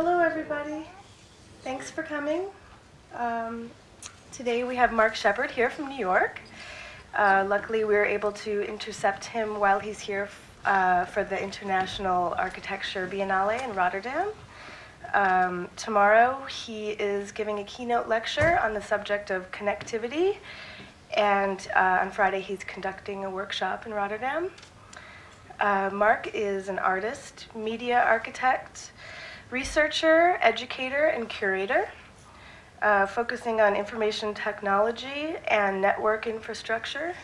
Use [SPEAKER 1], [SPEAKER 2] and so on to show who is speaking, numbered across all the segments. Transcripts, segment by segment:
[SPEAKER 1] Hello, everybody. Thanks for coming. Um, today we have Mark Shepard here from New York. Uh, luckily, we were able to intercept him while he's here uh, for the International Architecture Biennale in Rotterdam. Um, tomorrow, he is giving a keynote lecture on the subject of connectivity, and uh, on Friday, he's conducting a workshop in Rotterdam. Uh, Mark is an artist, media architect, researcher, educator, and curator, uh, focusing on information technology and network infrastructure.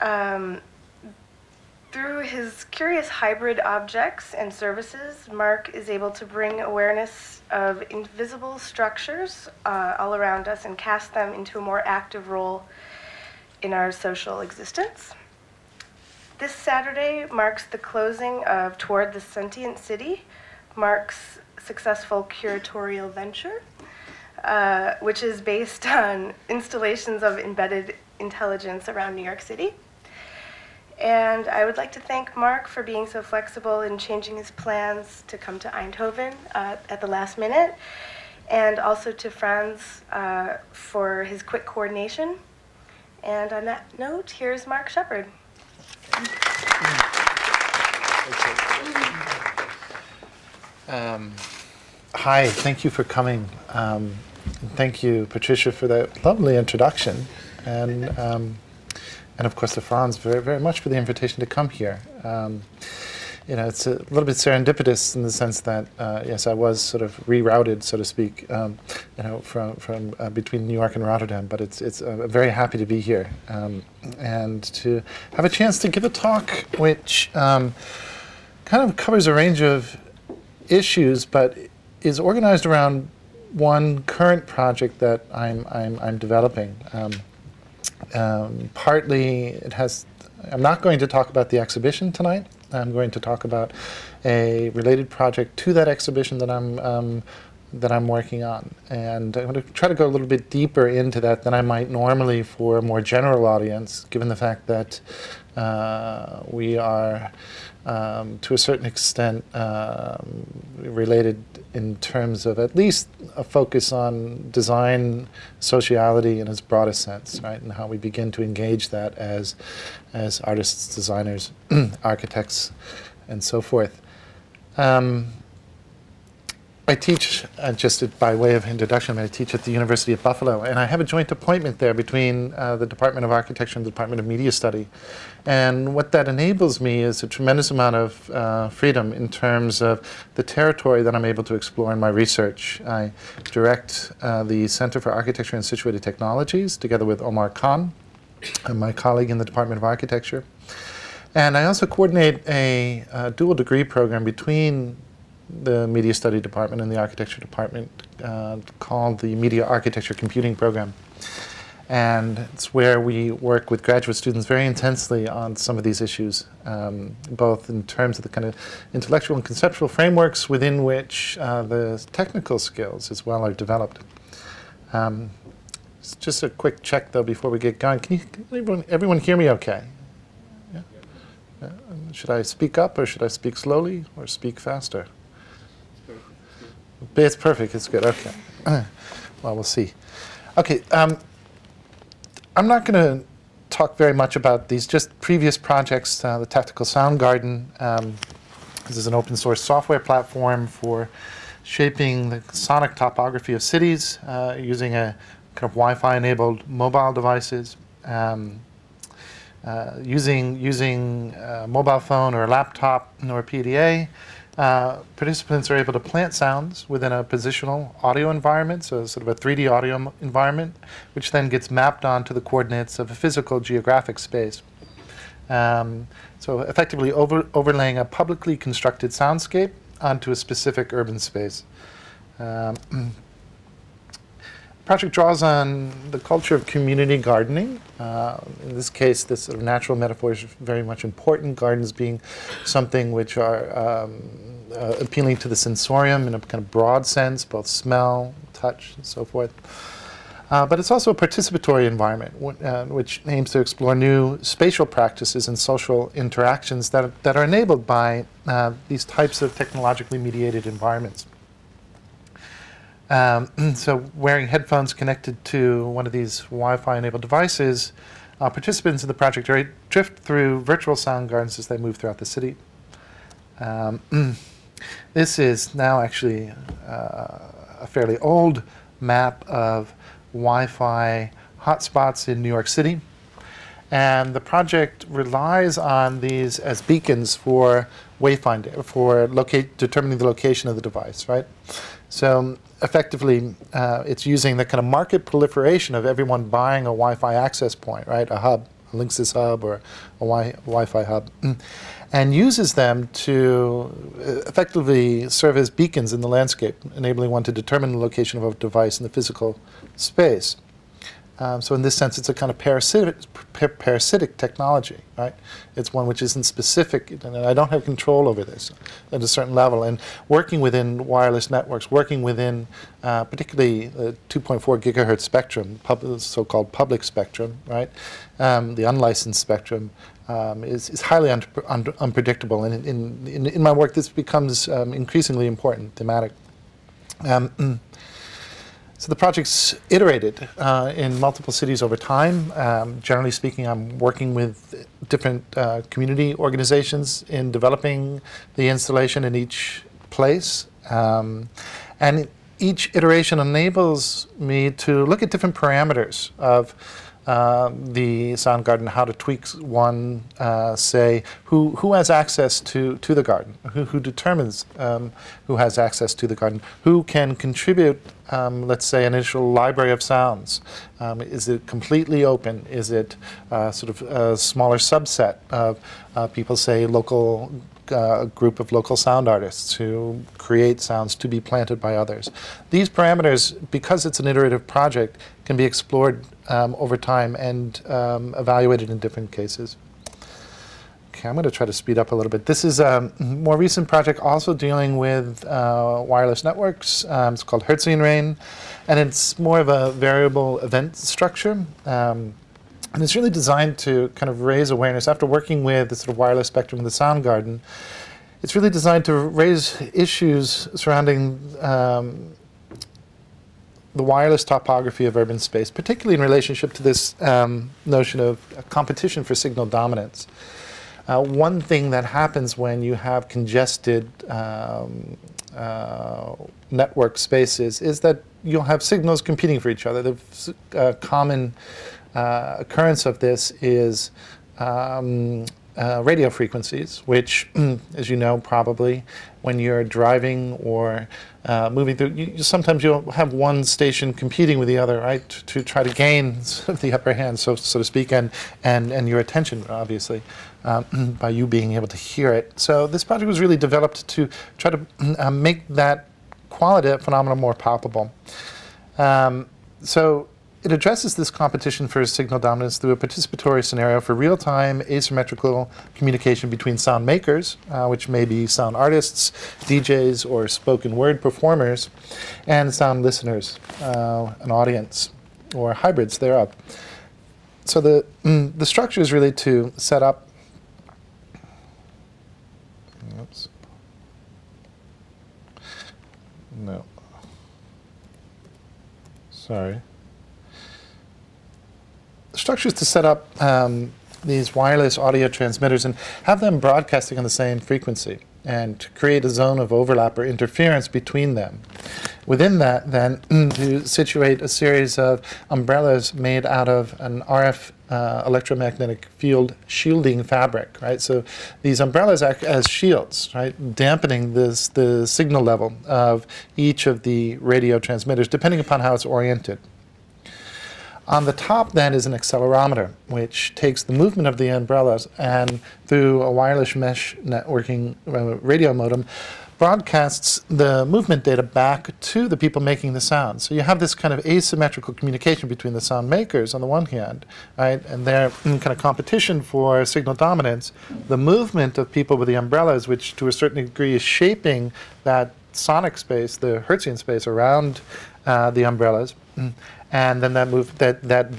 [SPEAKER 1] Um, through his curious hybrid objects and services, Mark is able to bring awareness of invisible structures uh, all around us and cast them into a more active role in our social existence. This Saturday marks the closing of Toward the Sentient City, Mark's successful curatorial venture, uh, which is based on installations of embedded intelligence around New York City. And I would like to thank Mark for being so flexible in changing his plans to come to Eindhoven uh, at the last minute, and also to Franz uh, for his quick coordination. And on that note, here's Mark Shepard.
[SPEAKER 2] Um, hi, thank you for coming. Um, thank you, Patricia, for that lovely introduction. And um, and of course to Franz very, very much for the invitation to come here. Um, you know, it's a little bit serendipitous in the sense that, uh, yes, I was sort of rerouted, so to speak, um, you know, from, from uh, between New York and Rotterdam. But it's, it's, uh, very happy to be here um, and to have a chance to give a talk which kind of covers a range of issues, but is organized around one current project that I'm, I'm, I'm developing. Um, um, partly, it has. I'm not going to talk about the exhibition tonight. I'm going to talk about a related project to that exhibition that I'm um, that I'm working on, and I'm going to try to go a little bit deeper into that than I might normally for a more general audience, given the fact that uh, we are, um, to a certain extent, um, related in terms of at least a focus on design sociality in its broadest sense, right, and how we begin to engage that as, as artists, designers, architects, and so forth. Um, I teach, uh, just by way of introduction, I teach at the University of Buffalo, and I have a joint appointment there between uh, the Department of Architecture and the Department of Media Study. And what that enables me is a tremendous amount of uh, freedom in terms of the territory that I'm able to explore in my research. I direct uh, the Center for Architecture and Situated Technologies together with Omar Khan, uh, my colleague in the Department of Architecture. And I also coordinate a, a dual degree program between the Media Study Department and the Architecture Department uh, called the Media Architecture Computing Program. And it's where we work with graduate students very intensely on some of these issues, um, both in terms of the kind of intellectual and conceptual frameworks within which uh, the technical skills as well are developed. Um, just a quick check though before we get going. Can, you, can everyone, everyone hear me okay? Yeah? Uh, should I speak up or should I speak slowly or speak faster? It's perfect. It's good. Okay. well, we'll see. Okay. Um, I'm not going to talk very much about these, just previous projects. Uh, the Tactical Sound Garden. Um, this is an open source software platform for shaping the sonic topography of cities uh, using a kind of Wi-Fi enabled mobile devices. Um, uh, using using a mobile phone or a laptop or PDA uh, participants are able to plant sounds within a positional audio environment, so sort of a 3D audio environment, which then gets mapped onto the coordinates of a physical geographic space. Um, so effectively over overlaying a publicly constructed soundscape onto a specific urban space. Um, project draws on the culture of community gardening. Uh, in this case, this sort of natural metaphor is very much important. Gardens being something which are um, uh, appealing to the sensorium in a kind of broad sense, both smell, touch, and so forth. Uh, but it's also a participatory environment, uh, which aims to explore new spatial practices and social interactions that, that are enabled by uh, these types of technologically mediated environments. Um, so, wearing headphones connected to one of these Wi Fi enabled devices, uh, participants in the project drift through virtual sound gardens as they move throughout the city. Um, this is now actually uh, a fairly old map of Wi Fi hotspots in New York City. And the project relies on these as beacons for wayfinding, for determining the location of the device, right? So effectively, uh, it's using the kind of market proliferation of everyone buying a Wi-Fi access point, right? A hub, a Linksys hub or a wi- Wi-Fi hub, and uses them to uh, effectively serve as beacons in the landscape, enabling one to determine the location of a device in the physical space. Um, so in this sense, it's a kind of parasitic, parasitic technology, right? It's one which isn't specific, and I don't have control over this at a certain level. And working within wireless networks, working within uh, particularly the 2.4 gigahertz spectrum, pub- so-called public spectrum, right? Um, the unlicensed spectrum um, is, is highly un- un- unpredictable. And in, in, in, my work, this becomes um, increasingly important, thematic. So the project's iterated uh, in multiple cities over time. Um, generally speaking, I'm working with different uh, community organizations in developing the installation in each place. Um, and each iteration enables me to look at different parameters of uh, the sound garden, how to tweak one, uh, say, who, who has access to, to the garden, who, who determines um, who has access to the garden, who can contribute, um, let's say, an initial library of sounds. Um, is it completely open? Is it uh, sort of a smaller subset of uh, people, say, local uh, group of local sound artists who create sounds to be planted by others. These parameters, because it's an iterative project, can be explored um, over time and um, evaluated in different cases. Okay, I'm going to try to speed up a little bit. This is a more recent project also dealing with uh, wireless networks. Um, it's called Hertzian Rain, and it's more of a variable event structure. Um, and it's really designed to kind of raise awareness. After working with the sort of wireless spectrum in the Sound Garden, it's really designed to raise issues surrounding um, the wireless topography of urban space, particularly in relationship to this um, notion of competition for signal dominance. Uh, one thing that happens when you have congested um, uh, network spaces is that you'll have signals competing for each other. The uh, common uh, occurrence of this is um, uh, radio frequencies, which, as you know, probably when you're driving or uh, moving through, you, sometimes you'll have one station competing with the other, right, to, to try to gain the upper hand, so so to speak, and and and your attention, obviously, um, by you being able to hear it. So this project was really developed to try to uh, make that quality phenomenon more palpable. Um, so it addresses this competition for signal dominance through a participatory scenario for real time asymmetrical communication between sound makers, uh, which may be sound artists, DJs, or spoken word performers, and sound listeners, uh, an audience, or hybrids thereof. So the, mm, the structure is really to set up. Oops. No. Sorry structure is to set up um, these wireless audio transmitters and have them broadcasting on the same frequency and create a zone of overlap or interference between them. Within that, then, to situate a series of umbrellas made out of an RF uh, electromagnetic field shielding fabric, right? So these umbrellas act as shields, right, dampening this the signal level of each of the radio transmitters, depending upon how it's oriented. On the top then is an accelerometer, which takes the movement of the umbrellas and through a wireless mesh networking uh, radio modem broadcasts the movement data back to the people making the sound. So you have this kind of asymmetrical communication between the sound makers on the one hand, right, and their kind of competition for signal dominance. The movement of people with the umbrellas, which to a certain degree is shaping that sonic space, the Hertzian space around uh, the umbrellas and then that move that that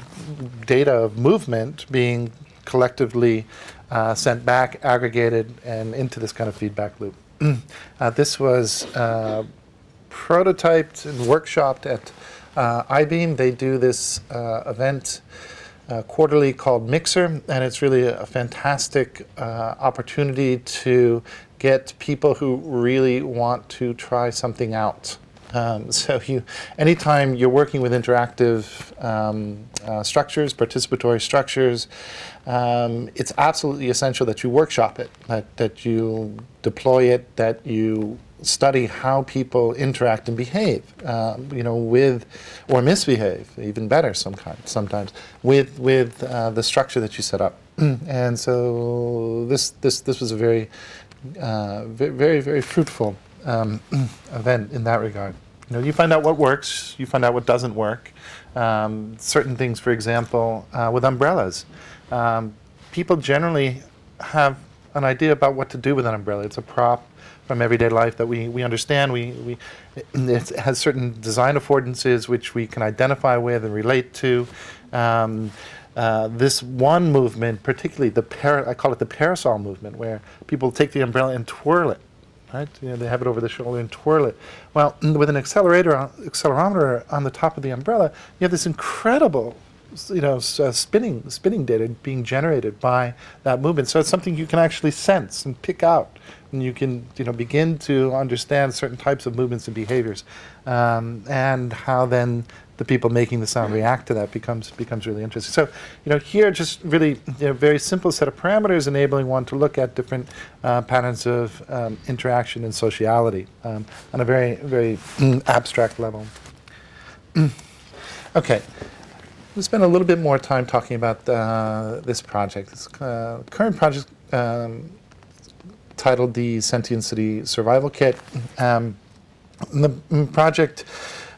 [SPEAKER 2] data of movement being collectively uh, sent back, aggregated, and into this kind of feedback loop. uh, this was uh, prototyped and workshopped at uh, Eyebeam. They do this uh, event uh, quarterly called Mixer, and it's really a fantastic uh, opportunity to get people who really want to try something out. Um, so you, anytime you're working with interactive um, uh, structures, participatory structures, um, it's absolutely essential that you workshop it, that, that you deploy it, that you study how people interact and behave, um, you know, with or misbehave, even better sometimes, sometimes with with uh, the structure that you set up. and so this this this was a very uh, very very fruitful um, event in that regard. You know, you find out what works, you find out what doesn't work. Um, certain things, for example, uh, with umbrellas, um, people generally have an idea about what to do with an umbrella. It's a prop from everyday life that we, we understand. We, we, it has certain design affordances which we can identify with and relate to. Um, uh, this one movement, particularly the para, I call it the parasol movement, where people take the umbrella and twirl it. Right? You know, they have it over the shoulder and twirl it. Well, with an accelerator, accelerometer on the top of the umbrella, you have this incredible you know, uh, spinning spinning data being generated by that movement. So it's something you can actually sense and pick out and you can you know begin to understand certain types of movements and behaviors, um, and how then the people making the sound react to that becomes becomes really interesting. So you know here just really you know, very simple set of parameters enabling one to look at different uh, patterns of um, interaction and sociality um, on a very very abstract level. okay. We'll spend a little bit more time talking about uh, this project. This uh, current project um, titled the Sentient City Survival Kit. Um, the project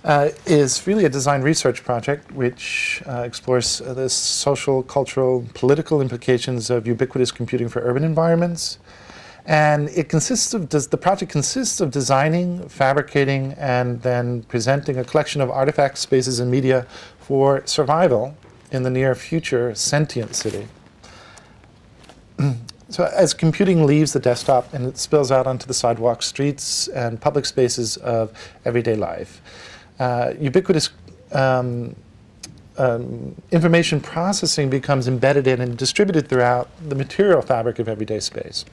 [SPEAKER 2] uh, is really a design research project which uh, explores uh, the social, cultural, political implications of ubiquitous computing for urban environments. And it consists of, does, the project consists of designing, fabricating, and then presenting a collection of artifacts, spaces, and media for survival in the near future sentient city. So as computing leaves the desktop and it spills out onto the sidewalks, streets, and public spaces of everyday life, uh, ubiquitous um, um, information processing becomes embedded in and distributed throughout the material fabric of everyday space.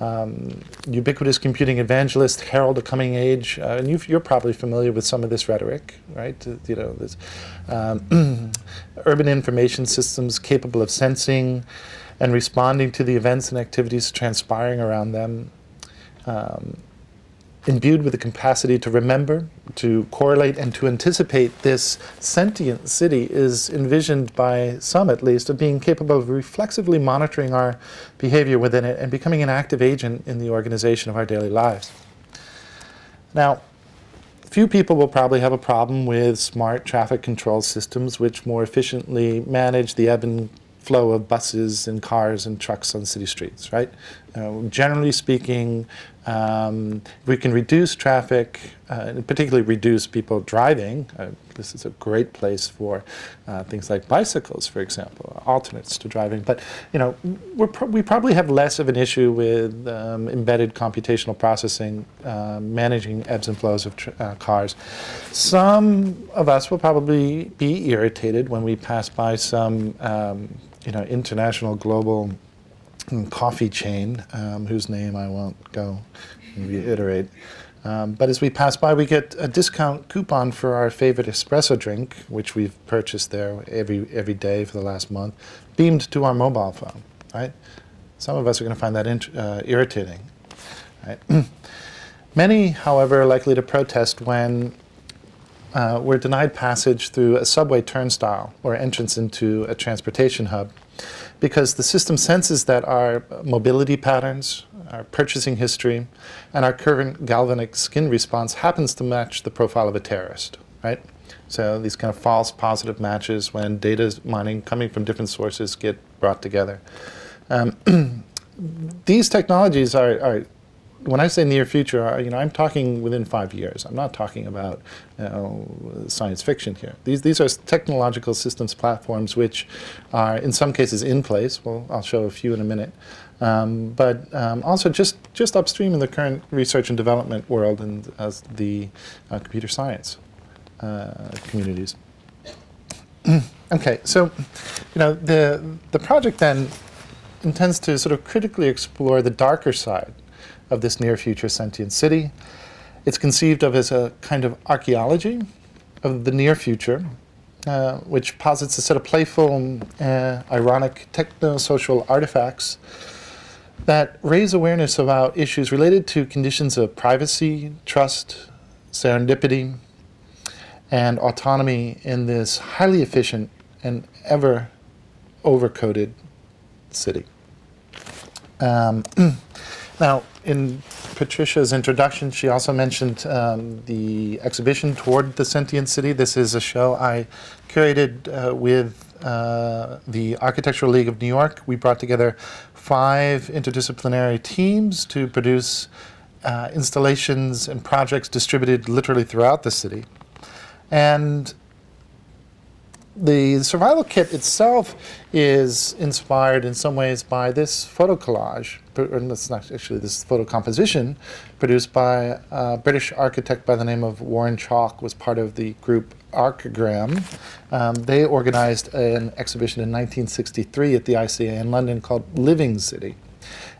[SPEAKER 2] Um, ubiquitous computing evangelists herald a coming age, uh, and you are probably familiar with some of this rhetoric, right? Uh, you know, this, um, urban information systems capable of sensing, and responding to the events and activities transpiring around them. Um, imbued with the capacity to remember, to correlate, and to anticipate this sentient city is envisioned by some, at least, of being capable of reflexively monitoring our behavior within it and becoming an active agent in the organization of our daily lives. Now, few people will probably have a problem with smart traffic control systems which more efficiently manage the ebb and flow of buses and cars and trucks on city streets, right? Uh, generally speaking, um, we can reduce traffic, uh, particularly reduce people driving. Uh, this is a great place for uh, things like bicycles, for example, alternates to driving. But you know, pro we probably have less of an issue with um, embedded computational processing, uh, managing ebbs and flows of uh, cars. Some of us will probably be irritated when we pass by some um, you know, international global coffee chain, um, whose name I won't go reiterate. Um, but as we pass by, we get a discount coupon for our favorite espresso drink, which we've purchased there every every day for the last month, beamed to our mobile phone. Right? Some of us are going to find that uh, irritating. Right? Many, however, are likely to protest when uh, we're denied passage through a subway turnstile or entrance into a transportation hub because the system senses that our mobility patterns, our purchasing history, and our current galvanic skin response happens to match the profile of a terrorist, right? So these kind of false positive matches when data mining coming from different sources get brought together. Um, these technologies are, are when I say near future, you know, I'm talking within five years. I'm not talking about you know, science fiction here. These, these are technological systems platforms which are, in some cases, in place. Well, I'll show a few in a minute. um, but um, also just, just upstream in the current research and development world and as the uh, computer science uh, communities. okay, so you know the the project then intends to sort of critically explore the darker side of this near future sentient city. It's conceived of as a kind of archaeology of the near future, uh, which posits a set of playful uh, ironic techno-social artifacts that raise awareness about issues related to conditions of privacy, trust, serendipity, and autonomy in this highly efficient and ever overcoded city. Um, now, in Patricia's introduction, she also mentioned um, the exhibition Toward the Sentient City. This is a show I curated uh, with uh, the Architectural League of New York. We brought together five interdisciplinary teams to produce uh, installations and projects distributed literally throughout the city. And the survival kit itself is inspired in some ways by this photo collage, or it's not actually this photo composition, produced by a British architect by the name of Warren Chalk, was part of the group Archigram. Um, they organized an exhibition in 1963 at the ICA in London called Living City.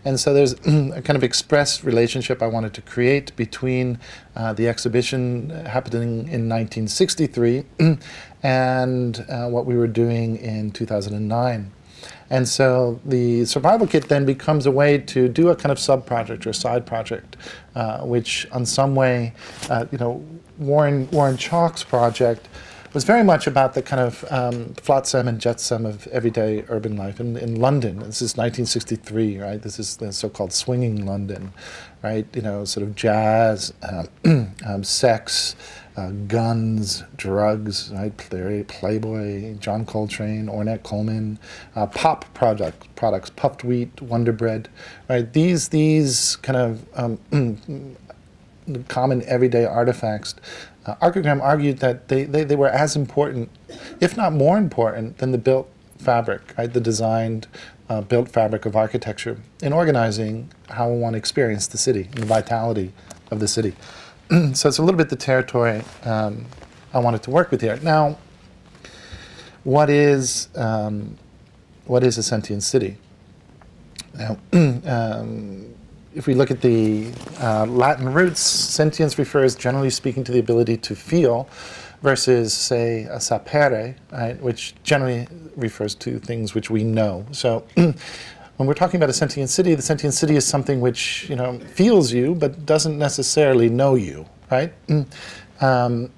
[SPEAKER 2] And so there's a kind of express relationship I wanted to create between uh, the exhibition happening in 1963 and uh, what we were doing in 2009. And so the survival kit then becomes a way to do a kind of sub project or side project, uh, which, on some way, uh, you know, Warren Warren Chalk's project was very much about the kind of um, flotsam and jetsam of everyday urban life in, in London. This is 1963, right? This is the so-called swinging London, right? You know, sort of jazz, uh, um, sex, uh, guns, drugs, right? Playboy, John Coltrane, Ornette Coleman, uh, pop product, products, puffed wheat, Wonder Bread, right? These these kind of um, common everyday artifacts uh, Archigram argued that they, they, they were as important, if not more important, than the built fabric, right? the designed uh, built fabric of architecture in organizing how one experienced the city, the vitality of the city. so it's a little bit the territory um, I wanted to work with here. Now, what is, um, what is a sentient city? Now, um, if we look at the uh, Latin roots, sentience refers, generally speaking, to the ability to feel, versus, say, a sapere, right, which generally refers to things which we know. So when we're talking about a sentient city, the sentient city is something which you know feels you, but doesn't necessarily know you, right? Um,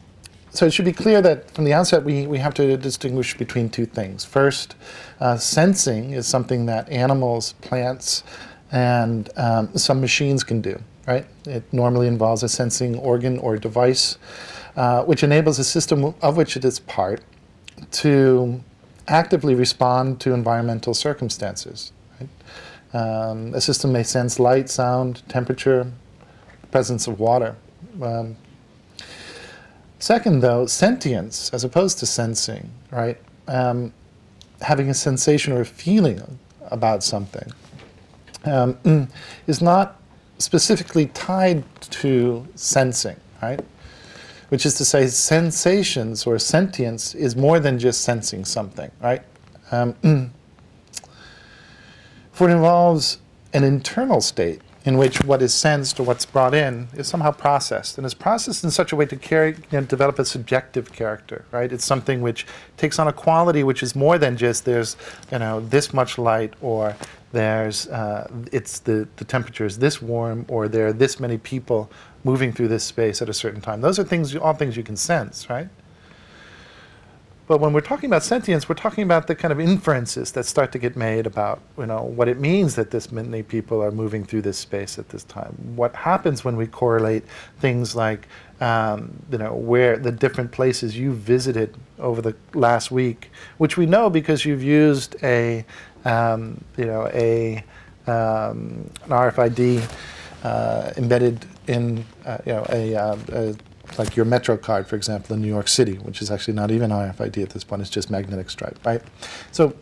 [SPEAKER 2] so it should be clear that from the outset we, we have to distinguish between two things. First, uh, sensing is something that animals, plants, and um, some machines can do, right? It normally involves a sensing organ or device, uh, which enables a system of which it is part to actively respond to environmental circumstances. Right? Um, a system may sense light, sound, temperature, presence of water. Um, second, though, sentience, as opposed to sensing, right? Um, having a sensation or a feeling about something um, is not specifically tied to sensing, right? Which is to say, sensations or sentience is more than just sensing something, right? Um, for it involves an internal state in which what is sensed or what's brought in is somehow processed and is processed in such a way to carry, you know, develop a subjective character, right? It's something which takes on a quality which is more than just there's, you know, this much light or there's uh, it's the, the temperature is this warm or there are this many people moving through this space at a certain time. Those are things, all things you can sense, right? But when we're talking about sentience, we're talking about the kind of inferences that start to get made about, you know, what it means that this many people are moving through this space at this time. What happens when we correlate things like, um, you know, where the different places you visited over the last week, which we know because you've used a, um, you know, a um, an RFID uh, embedded in, uh, you know, a, uh, a like your Metro card, for example, in New York City, which is actually not even RFID at this point, it's just magnetic stripe, right? So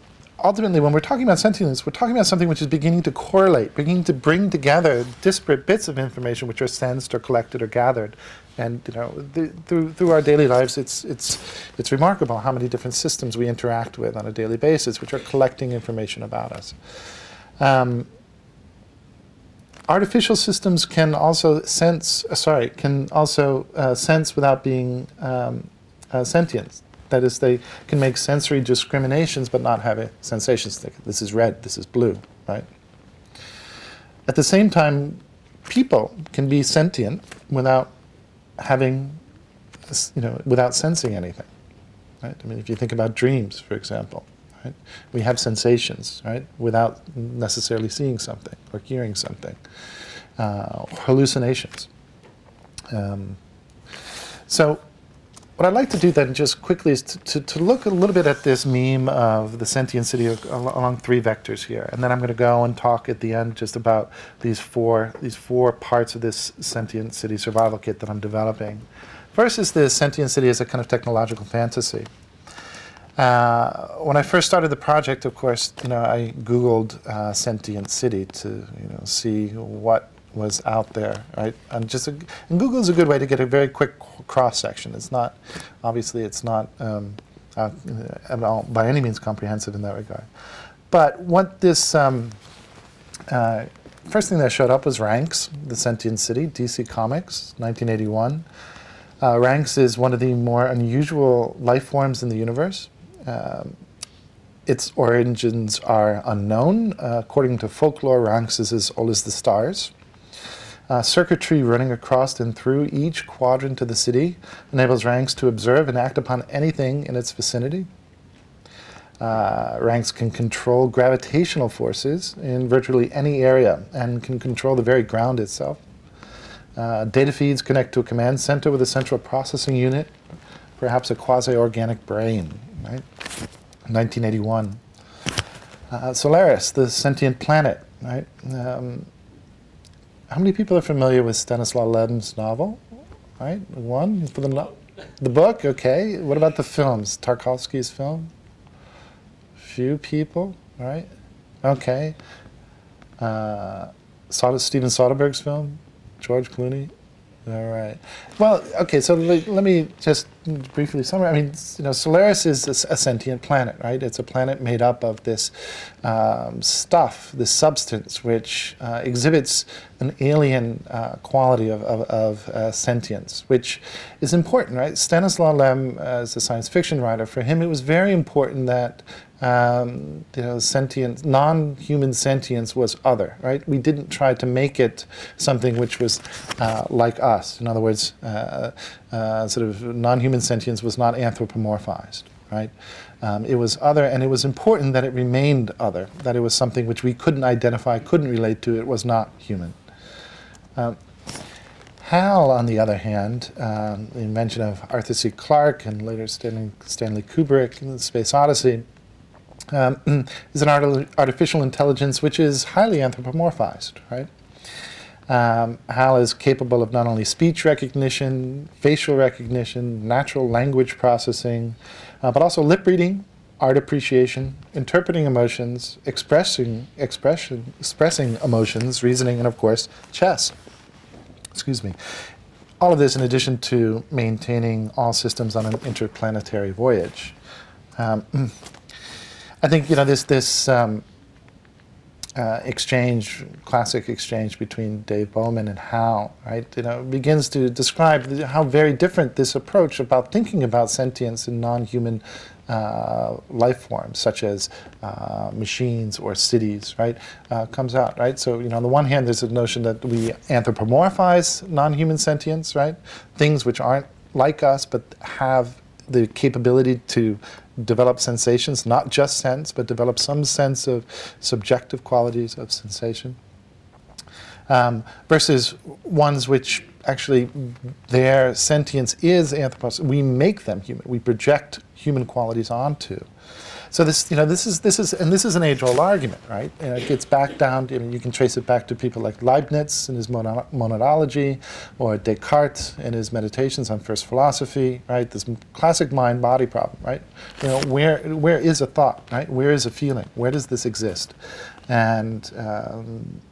[SPEAKER 2] ultimately, when we're talking about sentience, we're talking about something which is beginning to correlate, beginning to bring together disparate bits of information which are sensed or collected or gathered. And you know, th- through through our daily lives, it's it's it's remarkable how many different systems we interact with on a daily basis, which are collecting information about us. Um, artificial systems can also sense. Uh, sorry, can also uh, sense without being um, uh, sentient. That is, they can make sensory discriminations but not have a sensation stick. This is red, this is blue, right? At the same time, people can be sentient without having, you know, without sensing anything, right? I mean, if you think about dreams, for example, right? We have sensations, right, without necessarily seeing something or hearing something. Uh, hallucinations. Um, so what I'd like to do then, just quickly, is to, to, to, look a little bit at this meme of the sentient city along three vectors here, and then I'm going to go and talk at the end just about these four these four parts of this sentient city survival kit that I'm developing. First is the sentient city as a kind of technological fantasy. Uh, when I first started the project, of course, you know, I Googled uh, sentient city to you know see what was out there, right? And just a, and Google is a good way to get a very quick cross section. It's not obviously it's not um, uh, all by any means comprehensive in that regard. But what this um, uh, first thing that showed up was Ranx, the Sentient City, DC Comics, 1981. Uh, Ranx is one of the more unusual life forms in the universe. Um, its origins are unknown. Uh, according to folklore, Ranx is as old as the stars. Uh, circuitry running across and through each quadrant of the city enables Ranx to observe and act upon anything in its vicinity. Uh, Ranx can control gravitational forces in virtually any area and can control the very ground itself. Uh, data feeds connect to a command center with a central processing unit, perhaps a quasi-organic brain, right? 1981. Uh, Solaris, the sentient planet, right? Um, how many people are familiar with Stanislaw Lem's novel? Right, one for the no- the book. Okay, what about the films? Tarkovsky's film. Few people, right? Okay. Uh, Steven Soderbergh's film, George Clooney. All right. Well, okay. So let me just briefly summarize. I mean, you know, Solaris is a, sentient planet, right? It's a planet made up of this um, stuff, this substance, which uh, exhibits an alien uh, quality of, of, of uh, sentience, which is important, right? Stanislaw Lem, as a science fiction writer, for him, it was very important that um, you know, sentience, non-human sentience was other, right? We didn't try to make it something which was uh, like us. In other words, uh, uh, sort of non-human sentience was not anthropomorphized, right? Um, it was other, and it was important that it remained other, that it was something which we couldn't identify, couldn't relate to. It was not human. Um, HAL, on the other hand, um, the invention of Arthur C. Clarke and later Stanley, Stanley Kubrick in the Space Odyssey, um, is an art artificial intelligence which is highly anthropomorphized, right? Um, HAL is capable of not only speech recognition, facial recognition, natural language processing, uh, but also lip reading, art appreciation, interpreting emotions, expressing, expression, expressing emotions, reasoning, and of course, chess. Excuse me. All of this in addition to maintaining all systems on an interplanetary voyage. Um, I think you know this this um, uh, exchange, classic exchange between Dave Bowman and Hal, right? You know, begins to describe how very different this approach about thinking about sentience in non-human uh, life forms, such as uh, machines or cities, right, uh, comes out, right? So, you know, on the one hand, there's a notion that we anthropomorphize non-human sentience, right? Things which aren't like us but have the capability to develop sensations, not just sense, but develop some sense of subjective qualities of sensation, um, versus ones which actually their sentience is anthropos. We make them human. We project human qualities onto. So this, you know, this is this is and this is an age-old argument, right? Know, it gets back down. To, I mean, you can trace it back to people like Leibniz in his monadology, or Descartes in his meditations on first philosophy, right? This classic mind-body problem, right? You know, where where is a thought, right? Where is a feeling? Where does this exist? And um,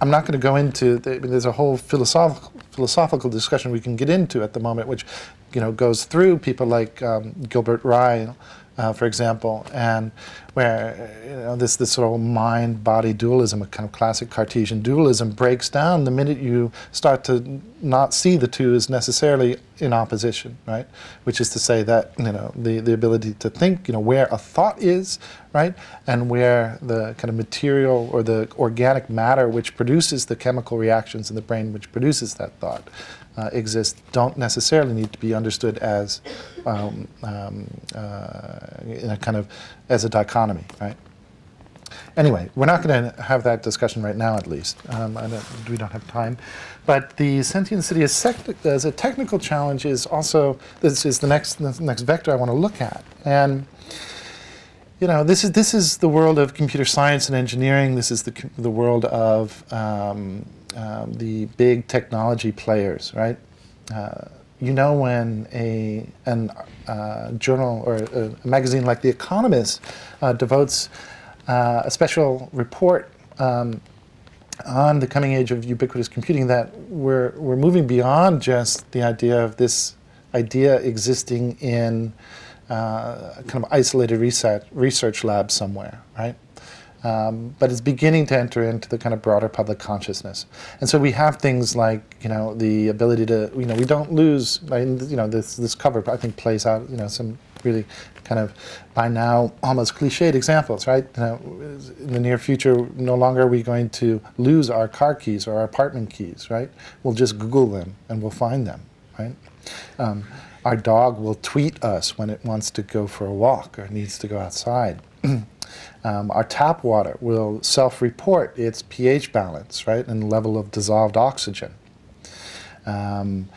[SPEAKER 2] I'm not going to go into. The, there's a whole philosophical philosophical discussion we can get into at the moment, which you know goes through people like um, Gilbert Ryle, uh, for example, and where you know, this this sort of mind-body dualism, a kind of classic Cartesian dualism, breaks down the minute you start to not see the two as necessarily in opposition, right? Which is to say that you know the, the ability to think, you know, where a thought is, right, and where the kind of material or the organic matter which produces the chemical reactions in the brain which produces that thought uh, exist don't necessarily need to be understood as um, um, uh, in a kind of as a dichotomy, right? Anyway, we're not going to have that discussion right now, at least. Um, don't, we don't have time. But the sentient city as, as, a technical challenge is also this is the next the next vector I want to look at, and you know this is this is the world of computer science and engineering. This is the the world of um, um, the big technology players, right? Uh, you know when a an uh, journal or a, magazine like The Economist uh, devotes uh, a special report um, on the coming age of ubiquitous computing, that we're we're moving beyond just the idea of this idea existing in uh, kind of isolated research research lab somewhere, right? Um, but it's beginning to enter into the kind of broader public consciousness. And so we have things like, you know, the ability to, you know, we don't lose, you know, this, this cover, I think, plays out, you know, some really kind of by now almost cliched examples, right? You know, in the near future, no longer are we going to lose our car keys or our apartment keys, right? We'll just Google them and we'll find them, right? Um, our dog will tweet us when it wants to go for a walk or needs to go outside. Um, our tap water will self-report its pH balance, right, and level of dissolved oxygen. Um,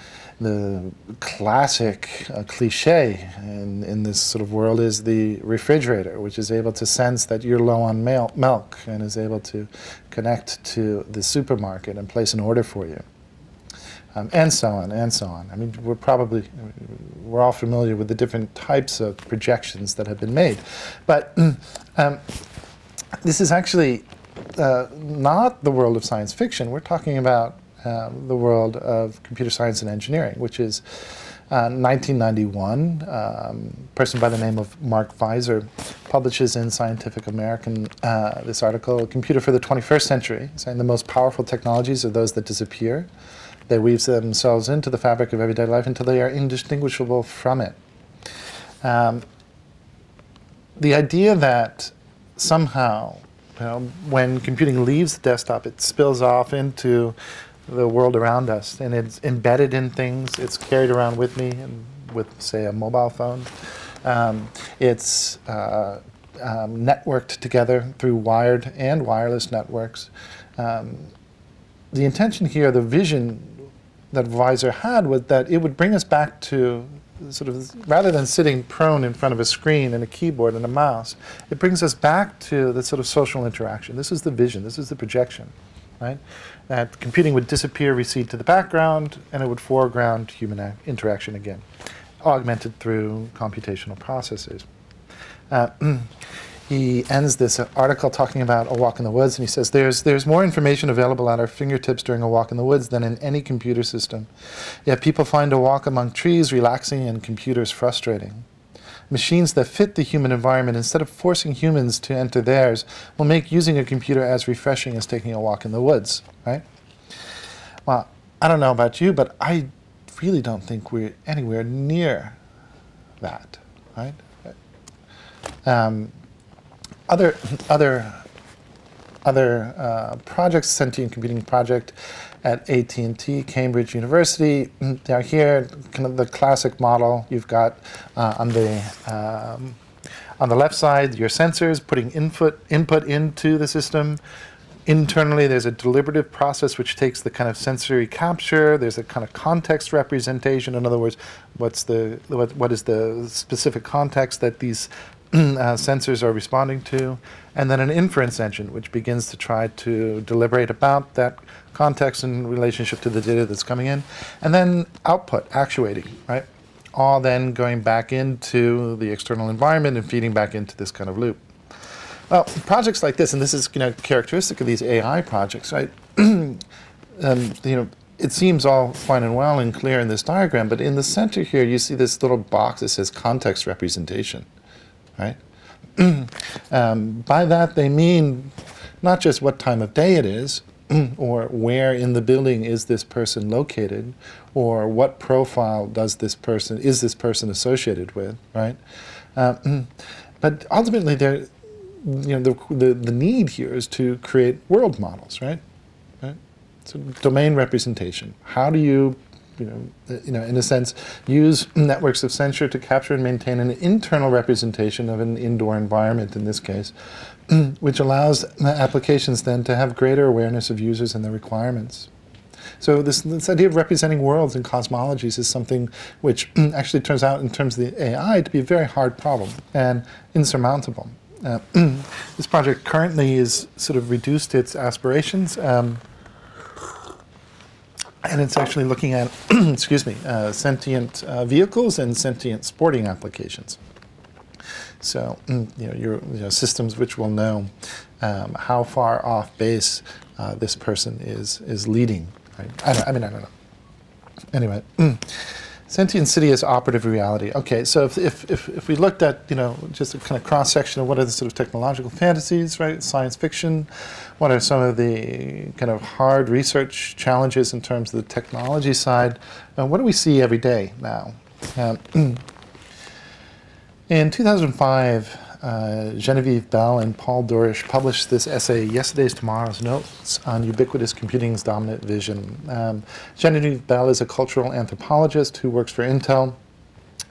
[SPEAKER 2] the classic uh, cliche in, in this sort of world is the refrigerator, which is able to sense that you're low on milk and is able to connect to the supermarket and place an order for you um, and so on and so on. I mean, we're probably we're all familiar with the different types of projections that have been made, but um, this is actually uh, not the world of science fiction. We're talking about uh, the world of computer science and engineering, which is. Uh, 1991, um, person by the name of Mark Weiser publishes in Scientific American uh, this article, "Computer for the 21st Century," saying the most powerful technologies are those that disappear. They weave themselves into the fabric of everyday life until they are indistinguishable from it. Um, the idea that somehow, you know, when computing leaves the desktop, it spills off into the world around us, and it's embedded in things. It's carried around with me, and with say a mobile phone. Um, it's uh, um, networked together through wired and wireless networks. Um, the intention here, the vision that Weiser had was that it would bring us back to sort of rather than sitting prone in front of a screen and a keyboard and a mouse, it brings us back to the sort of social interaction. This is the vision. This is the projection, right? That computing would disappear, recede to the background, and it would foreground human interaction again, augmented through computational processes. Uh, he ends this article talking about a walk in the woods, and he says, there's, there's more information available at our fingertips during a walk in the woods than in any computer system. Yet people find a walk among trees relaxing and computers frustrating. Machines that fit the human environment, instead of forcing humans to enter theirs, will make using a computer as refreshing as taking a walk in the woods, right? Well, I don't know about you, but I really don't think we're anywhere near that, right? Um, other other other uh, projects, sentient computing project at AT&T, Cambridge University. They're here, kind of the classic model. You've got uh, on the um, on the left side your sensors putting input input into the system, internally, there's a deliberative process which takes the kind of sensory capture. There's a kind of context representation. In other words, what's the what, what is the specific context that these sensors are responding to, and then an inference engine which begins to try to deliberate about that context in relationship to the data that's coming in, and then output, actuating, right? All then going back into the external environment and feeding back into this kind of loop. Well, projects like this, and this is you know characteristic of these AI projects, right? um, you know, it seems all fine and well and clear in this diagram, but in the center here, you see this little box that says context representation right? um, by that they mean not just what time of day it is, or where in the building is this person located, or what profile does this person is this person associated with, right? Uh, but ultimately, there, you know, the, the the need here is to create world models, right? Right. So domain representation. How do you you know, you know, in a sense, use networks of sensor to capture and maintain an internal representation of an indoor environment in this case, which allows applications then to have greater awareness of users and their requirements. So this, this idea of representing worlds and cosmologies is something which actually turns out in terms of the AI to be a very hard problem and insurmountable. Uh, this project currently is sort of reduced its aspirations. Um, and it's actually looking at, excuse me, uh, sentient uh, vehicles and sentient sporting applications. So, mm, you know, your you know, systems which will know um, how far off base uh, this person is is leading. Right? I, I, mean, I don't know. Anyway. Mm. Sentient city is operative reality. Okay, so if, if, if, if, we looked at, you know, just a kind of cross-section of what are the sort of technological fantasies, right, science fiction, what are some of the kind of hard research challenges in terms of the technology side, and what do we see every day now? Um, in 2005, uh, Genevieve Bell and Paul Dourish published this essay, Yesterday's Tomorrow's Notes, on ubiquitous computing's dominant vision. Um, Genevieve Bell is a cultural anthropologist who works for Intel,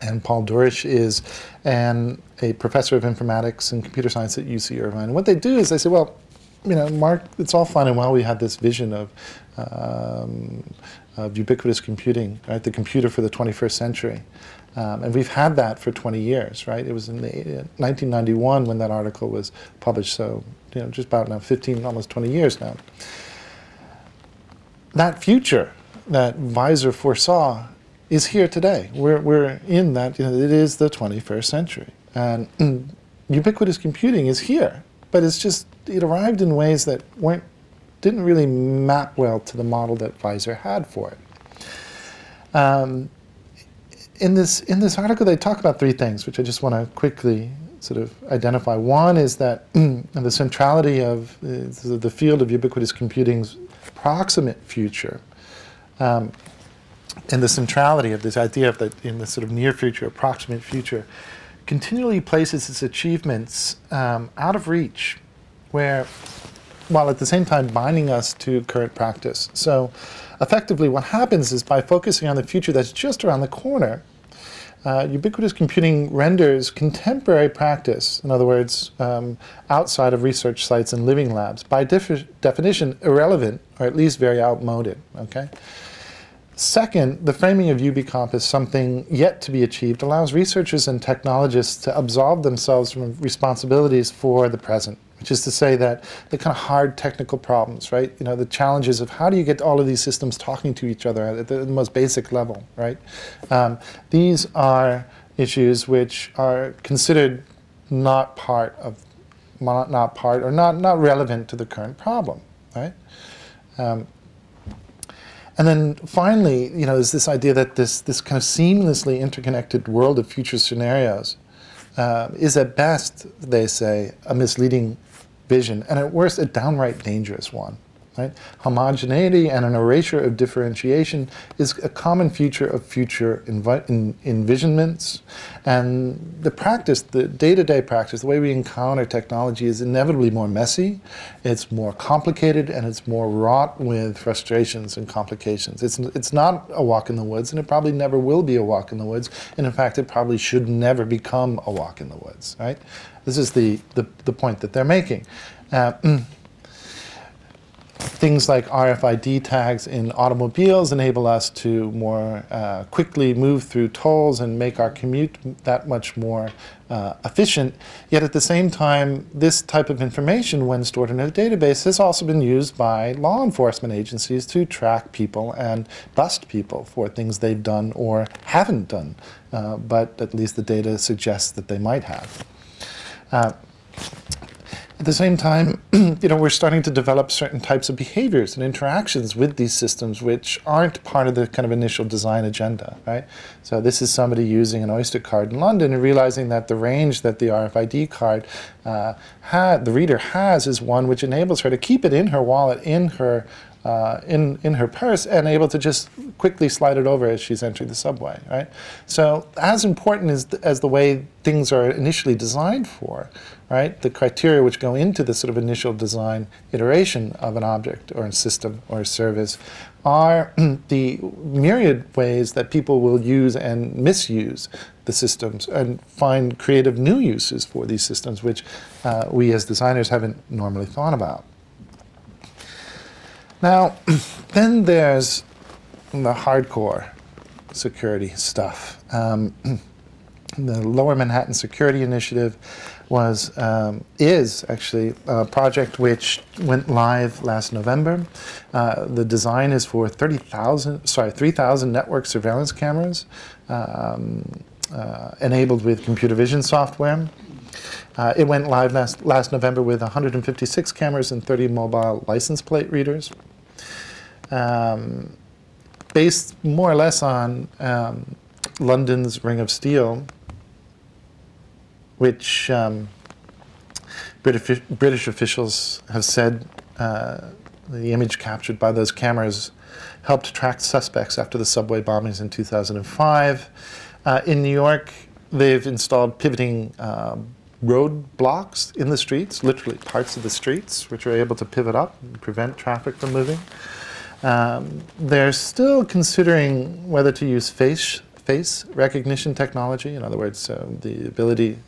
[SPEAKER 2] and Paul Dourish is an, a professor of informatics and computer science at UC Irvine. And what they do is they say, well, you know, Mark, it's all fine and well. We had this vision of, um, of ubiquitous computing, right? The computer for the 21st century. Um, and we've had that for 20 years, right? It was in the, 1991 when that article was published, so you know, just about now 15, almost 20 years now. That future that Weiser foresaw is here today. We're, we're in that, you know, it is the 21st century. And ubiquitous computing is here, but it's just, it arrived in ways that weren't, didn't really map well to the model that Weiser had for it. Um, in this in this article, they talk about three things, which I just want to quickly sort of identify. One is that the centrality of uh, the field of ubiquitous computing's proximate future, um, and the centrality of this idea of the in the sort of near future, approximate future, continually places its achievements um, out of reach, where while at the same time binding us to current practice. So effectively what happens is by focusing on the future that's just around the corner, uh, ubiquitous computing renders contemporary practice, in other words, um, outside of research sites and living labs, by definition irrelevant or at least very outmoded. Okay. Second, the framing of UbiComp as something yet to be achieved allows researchers and technologists to absolve themselves from responsibilities for the present which is to say that the kind of hard technical problems, right? You know, the challenges of how do you get all of these systems talking to each other at the, most basic level, right? Um, these are issues which are considered not part of, not, not part or not, not relevant to the current problem, right? Um, and then finally, you know, there's this idea that this, this kind of seamlessly interconnected world of future scenarios uh, is at best, they say, a misleading vision, and at worst, a downright dangerous one. Right? Homogeneity and an erasure of differentiation is a common feature of future envi- envisionments. And the practice, the day to day practice, the way we encounter technology is inevitably more messy, it's more complicated, and it's more wrought with frustrations and complications. It's, it's not a walk in the woods, and it probably never will be a walk in the woods. And in fact, it probably should never become a walk in the woods. Right? This is the, the, the point that they're making. Uh, things like RFID tags in automobiles enable us to more uh, quickly move through tolls and make our commute that much more uh, efficient. Yet at the same time, this type of information, when stored in a database, has also been used by law enforcement agencies to track people and bust people for things they've done or haven't done. Uh, but at least the data suggests that they might have. At the same time, you know, we're starting to develop certain types of behaviors and interactions with these systems which aren't part of the kind of initial design agenda, right? So this is somebody using an Oyster card in London and realizing that the range that the RFID card uh, had, the reader has, is one which enables her to keep it in her wallet, in her uh, in, in her purse and able to just quickly slide it over as she's entering the subway, right? So as important as the, as the way things are initially designed for, right, the criteria which go into the sort of initial design iteration of an object or a system or a service are the myriad ways that people will use and misuse the systems and find creative new uses for these systems, which uh, we as designers haven't normally thought about. Now, then there's the hardcore security stuff. Um, the Lower Manhattan Security Initiative was um, is actually a project which went live last November. Uh, the design is for 30,000, sorry, 3,000 network surveillance cameras um, uh, enabled with computer vision software. Uh, it went live last, last November with 156 cameras and 30 mobile license plate readers um, based more or less on um, London's Ring of Steel, which um, British, British officials have said uh, the image captured by those cameras helped track suspects after the subway bombings in 2005. Uh, in New York, they've installed pivoting uh, road blocks in the streets, literally parts of the streets, which are able to pivot up and prevent traffic from moving. Um, they're still considering whether to use face face recognition technology. In other words, uh, the ability.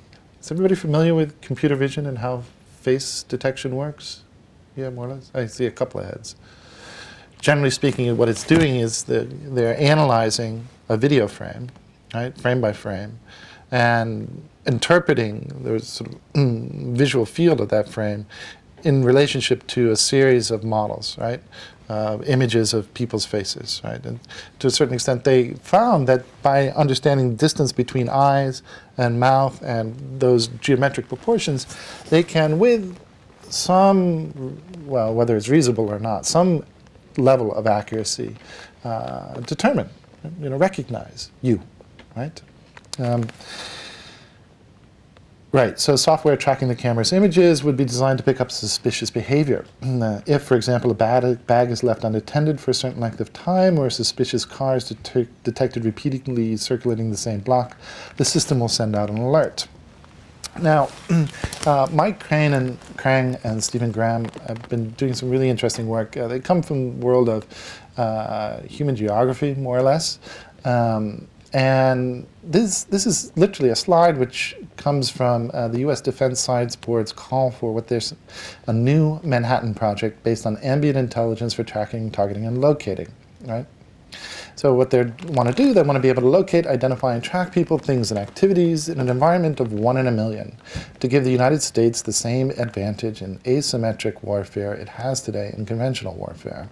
[SPEAKER 2] Is everybody familiar with computer vision and how face detection works? Yeah, more or less. I see a couple of heads. Generally speaking, what it's doing is that they're analyzing a video frame, right, frame by frame, and interpreting the sort of mm, visual field of that frame in relationship to a series of models, right? Uh, images of people's faces, right? And to a certain extent, they found that by understanding the distance between eyes and mouth and those geometric proportions, they can, with some, well, whether it's reasonable or not, some level of accuracy, uh, determine, you know, recognize you, right? Um, Right, so software tracking the camera's images would be designed to pick up suspicious behavior. If, for example, a bag, bag is left unattended for a certain length of time or a suspicious car is det detected repeatedly circulating the same block, the system will send out an alert. Now, uh, Mike Crane and Crang and Stephen Graham have been doing some really interesting work. Uh, they come from the world of uh, human geography, more or less. Um, and this, this is literally a slide which comes from uh, the U.S. Defense Science Board's call for what there's a new Manhattan project based on ambient intelligence for tracking, targeting, and locating, right? So what they want to do, they want to be able to locate, identify, and track people, things, and activities in an environment of one in a million to give the United States the same advantage in asymmetric warfare it has today in conventional warfare.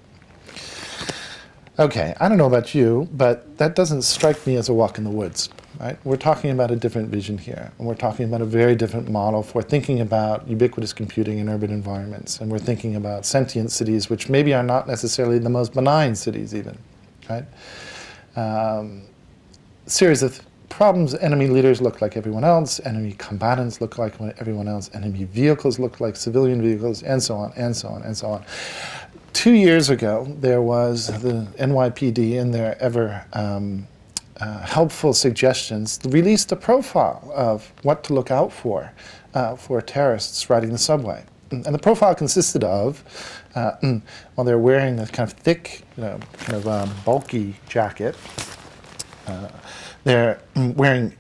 [SPEAKER 2] Okay, I don't know about you, but that doesn't strike me as a walk in the woods. Right? We're talking about a different vision here, and we're talking about a very different model for thinking about ubiquitous computing in urban environments, and we're thinking about sentient cities, which maybe are not necessarily the most benign cities, even. Right? Um, series of problems: enemy leaders look like everyone else, enemy combatants look like everyone else, enemy vehicles look like civilian vehicles, and so on, and so on, and so on two years ago, there was the NYPD in their ever um, uh, helpful suggestions released a profile of what to look out for uh, for terrorists riding the subway. And the profile consisted of, uh, while they're wearing a kind of thick, you know, kind of um, bulky jacket, uh, they're wearing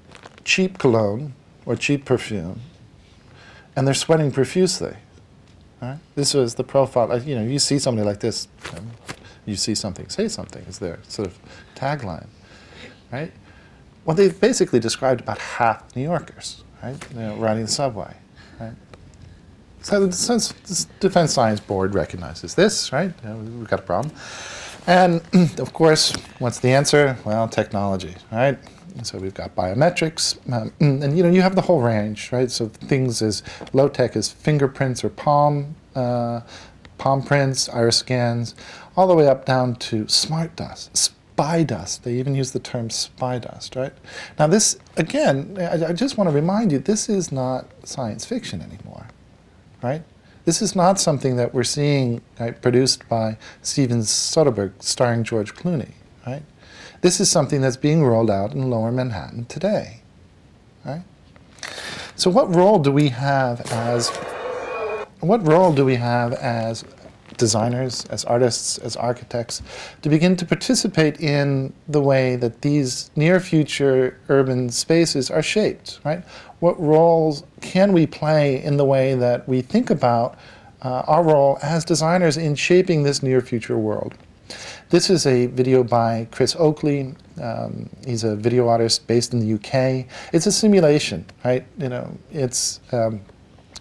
[SPEAKER 2] cheap cologne or cheap perfume, and they're sweating profusely. Right? This was the profile. You know, you see somebody like this, you see something, say something is their sort of tagline, right? Well, they basically described about half New Yorkers, right? You know, riding the subway, right? So the Defense, Science Board recognizes this, right? We've got a problem. And of course, what's the answer? Well, technology, right? So we've got biometrics, um, and you know you have the whole range, right? So things as low tech as fingerprints or palm, uh, palm prints, iris scans, all the way up down to smart dust, spy dust. They even use the term spy dust, right? Now this again, I, I just want to remind you, this is not science fiction anymore, right? This is not something that we're seeing right, produced by Steven Soderbergh starring George Clooney, right? This is something that's being rolled out in lower Manhattan today, right? So what role do we have as what role do we have as designers, as artists, as architects to begin to participate in the way that these near future urban spaces are shaped, right? What roles can we play in the way that we think about uh, our role as designers in shaping this near future world? This is a video by Chris Oakley. Um, he's a video artist based in the UK. It's a simulation, right? You know, it's um,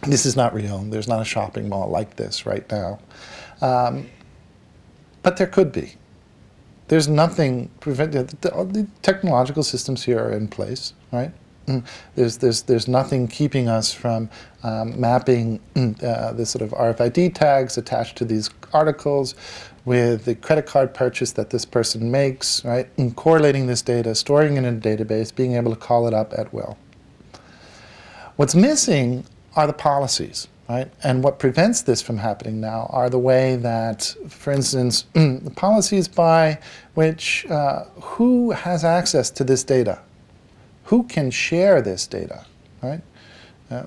[SPEAKER 2] this is not real. There's not a shopping mall like this right now, um, but there could be. There's nothing preventing the, the technological systems here are in place, right? Mm. There's, there's, there's nothing keeping us from um, mapping uh, the sort of RFID tags attached to these articles with the credit card purchase that this person makes, right? And correlating this data, storing it in a database, being able to call it up at will. What's missing are the policies, right? And what prevents this from happening now are the way that, for instance, the policies by which uh, who has access to this data, who can share this data, right? Uh,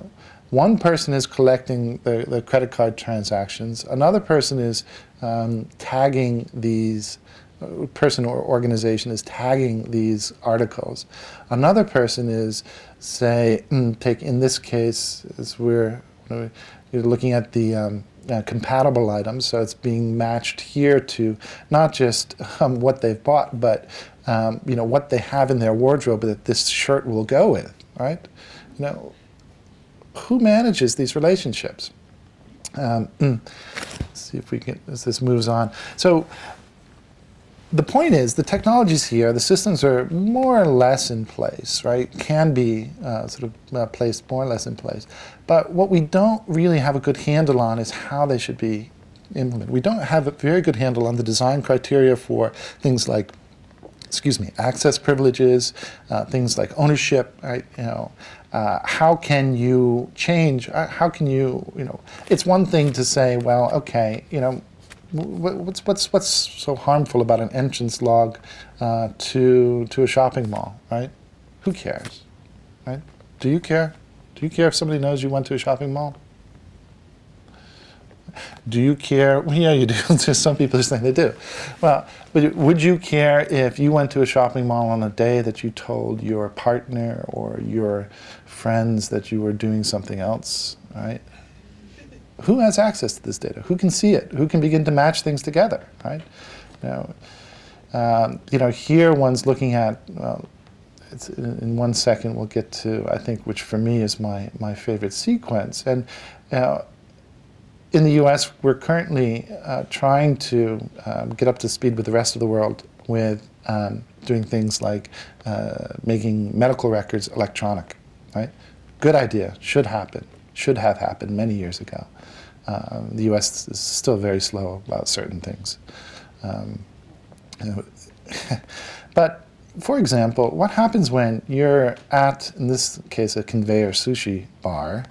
[SPEAKER 2] one person is collecting the, the credit card transactions. Another person is um, tagging these uh, person or organization is tagging these articles. Another person is, say, mm, take in this case, as we're you're looking at the um, uh, compatible items, so it's being matched here to not just um, what they've bought, but um, you know what they have in their wardrobe that this shirt will go with, right? You know, who manages these relationships? Um, mm, see if we can, as this moves on. So the point is, the technologies here, the systems are more or less in place, right? Can be uh, sort of uh, placed more or less in place. But what we don't really have a good handle on is how they should be implemented. We don't have a very good handle on the design criteria for things like excuse me, access privileges, uh, things like ownership, right? You know, uh, how can you change? Uh, how can you, you know, it's one thing to say, well, okay, you know, what's what's what's so harmful about an entrance log uh, to to a shopping mall, right? Who cares, right? Do you care? Do you care if somebody knows you went to a shopping mall? Do you care? Well, yeah, you do. There's some people who say they do. Well, but would you care if you went to a shopping mall on a day that you told your partner or your friends that you were doing something else, right? Who has access to this data? Who can see it? Who can begin to match things together, right? You know, um, you know here one's looking at, well, in one second we'll get to, I think, which for me is my, my favorite sequence. And uh, in the US, we're currently uh, trying to um, get up to speed with the rest of the world with um, doing things like uh, making medical records electronic, right? Good idea, should happen, should have happened many years ago. Um, the US is still very slow about certain things. Um, but for example, what happens when you're at, in this case, a conveyor sushi bar,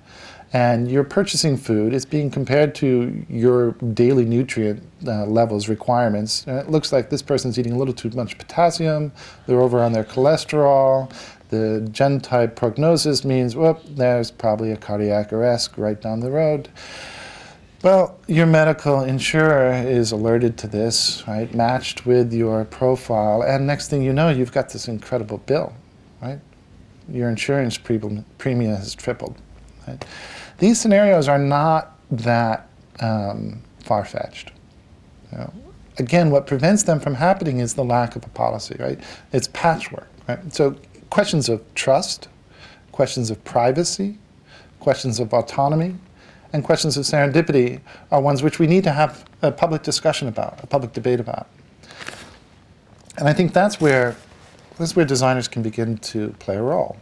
[SPEAKER 2] and you're purchasing food, it's being compared to your daily nutrient uh, levels requirements. And it looks like this person's eating a little too much potassium, they're over on their cholesterol, the genotype prognosis means, whoop, there's probably a cardiac arrest right down the road. Well, your medical insurer is alerted to this, right, matched with your profile, and next thing you know, you've got this incredible bill, right? Your insurance premium has tripled, right? These scenarios are not that um, far fetched. You know, again, what prevents them from happening is the lack of a policy, right? It's patchwork, right? So questions of trust, questions of privacy, questions of autonomy, and questions of serendipity are ones which we need to have a public discussion about, a public debate about. And I think that's where, that's where designers can begin to play a role.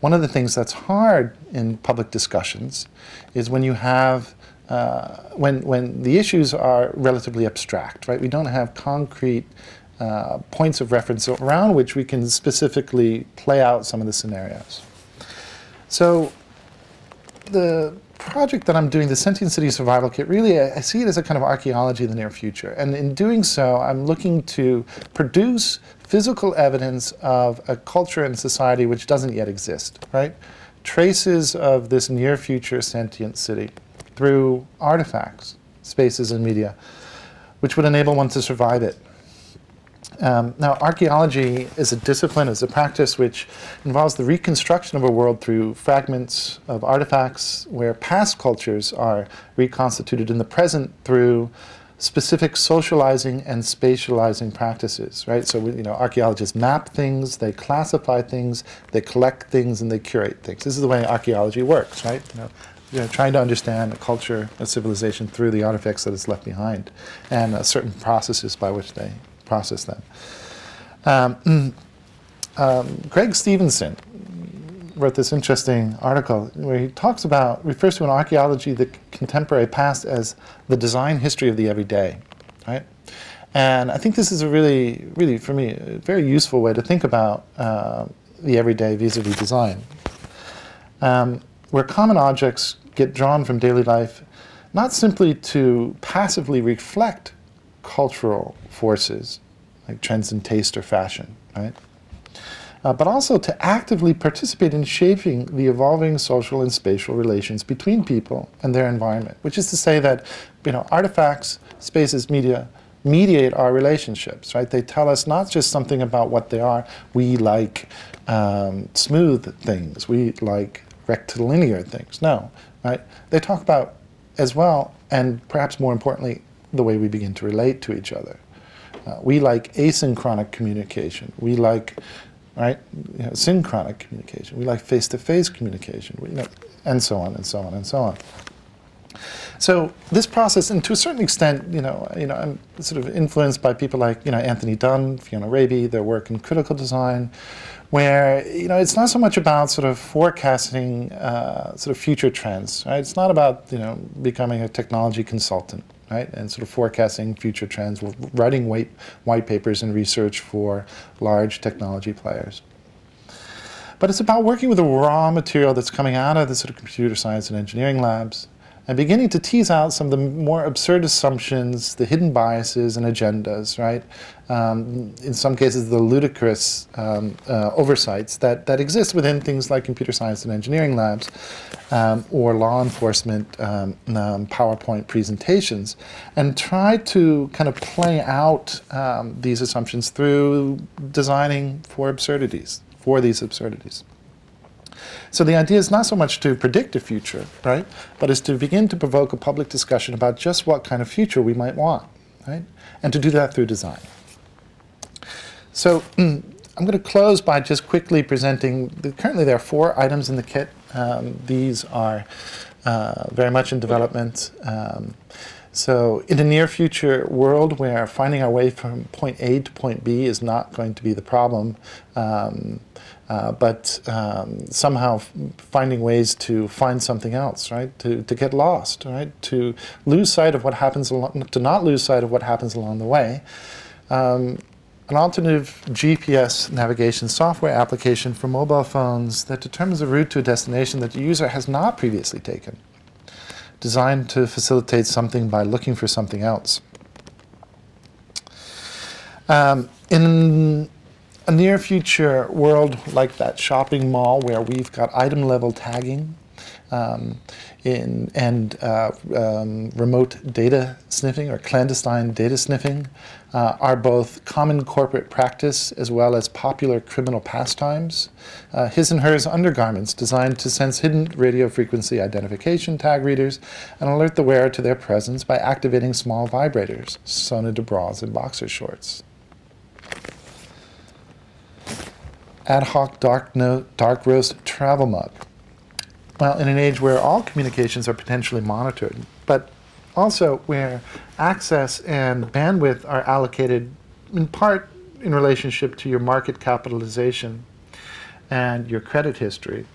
[SPEAKER 2] One of the things that's hard in public discussions is when you have uh, when, when the issues are relatively abstract, right? We don't have concrete uh, points of reference around which we can specifically play out some of the scenarios. So the project that I'm doing, the Sentient City Survival Kit, really I, I see it as a kind of archaeology of the near future. And in doing so, I'm looking to produce physical evidence of a culture and society which doesn't yet exist, right? Traces of this near future sentient city through artifacts, spaces, and media, which would enable one to survive it. Um, now, archaeology is a discipline, is a practice which involves the reconstruction of a world through fragments of artifacts where past cultures are reconstituted in the present through specific socializing and spatializing practices, right? So, you know, archaeologists map things, they classify things, they collect things, and they curate things. This is the way archaeology works, right? You know, you know, trying to understand a culture, a civilization through the artifacts that it's left behind, and uh, certain processes by which they process them. Um, um, Greg Stevenson wrote this interesting article where he talks about, refers to an archaeology, the contemporary past, as the design history of the everyday, right? And I think this is a really, really, for me, a very useful way to think about uh, the everyday vis-a-vis design. Um, where common objects get drawn from daily life not simply to passively reflect cultural forces like trends in taste or fashion, right? Uh, but also to actively participate in shaping the evolving social and spatial relations between people and their environment, which is to say that you know, artifacts, spaces, media mediate our relationships, right? They tell us not just something about what they are. We like um, smooth things. We like rectilinear things. No, right? They talk about as well, and perhaps more importantly, the way we begin to relate to each other. Uh, we like asynchronic communication. We like, right, you know, synchronic communication. We like face-to-face communication. We, you know, and so on and so on and so on. So this process, and to a certain extent, you know, you know, I'm sort of influenced by people like you know Anthony Dunne, Fiona Raby, their work in critical design, where you know it's not so much about sort of forecasting uh, sort of future trends. Right? It's not about you know becoming a technology consultant, right? And sort of forecasting future trends, writing white white papers and research for large technology players. But it's about working with the raw material that's coming out of the sort of computer science and engineering labs and beginning to tease out some of the more absurd assumptions, the hidden biases and agendas, right? Um, in some cases, the ludicrous um, uh, oversights that, that exist within things like computer science and engineering labs um, or law enforcement um, um, PowerPoint presentations, and try to kind of play out um, these assumptions through designing for absurdities, for these absurdities. So the idea is not so much to predict a future, right, but is to begin to provoke a public discussion about just what kind of future we might want, right, and to do that through design. So I'm going to close by just quickly presenting, the, currently there are four items in the kit. Um, these are uh, very much in development. Um, so in the near future world where finding our way from point A to point B is not going to be the problem, um, uh, but um, somehow finding ways to find something else, right? To, to get lost, right? To lose sight of what happens, to not lose sight of what happens along the way. Um, an alternative GPS navigation software application for mobile phones that determines a route to a destination that the user has not previously taken, designed to facilitate something by looking for something else. Um, in a near future world like that shopping mall where we've got item level tagging um, in, and uh, um, remote data sniffing or clandestine data sniffing uh, are both common corporate practice as well as popular criminal pastimes. Uh, his and hers undergarments designed to sense hidden radio frequency identification tag readers and alert the wearer to their presence by activating small vibrators sewn into bras and boxer shorts. Ad hoc dark, note, dark roast travel mug. Well, in an age where all communications are potentially monitored, but also where access and bandwidth are allocated in part in relationship to your market capitalization and your credit history.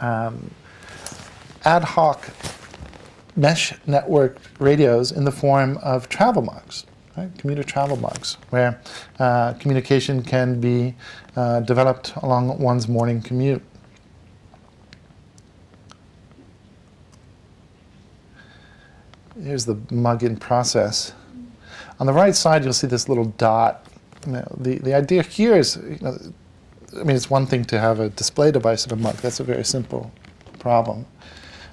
[SPEAKER 2] Um, ad hoc mesh network radios in the form of travel mugs, right? commuter travel mugs, where uh, communication can be uh, developed along one's morning commute. Here's the mug in process. On the right side, you'll see this little dot. Know, the, the idea here is, you know, I mean, it's one thing to have a display device in a mug. That's a very simple problem.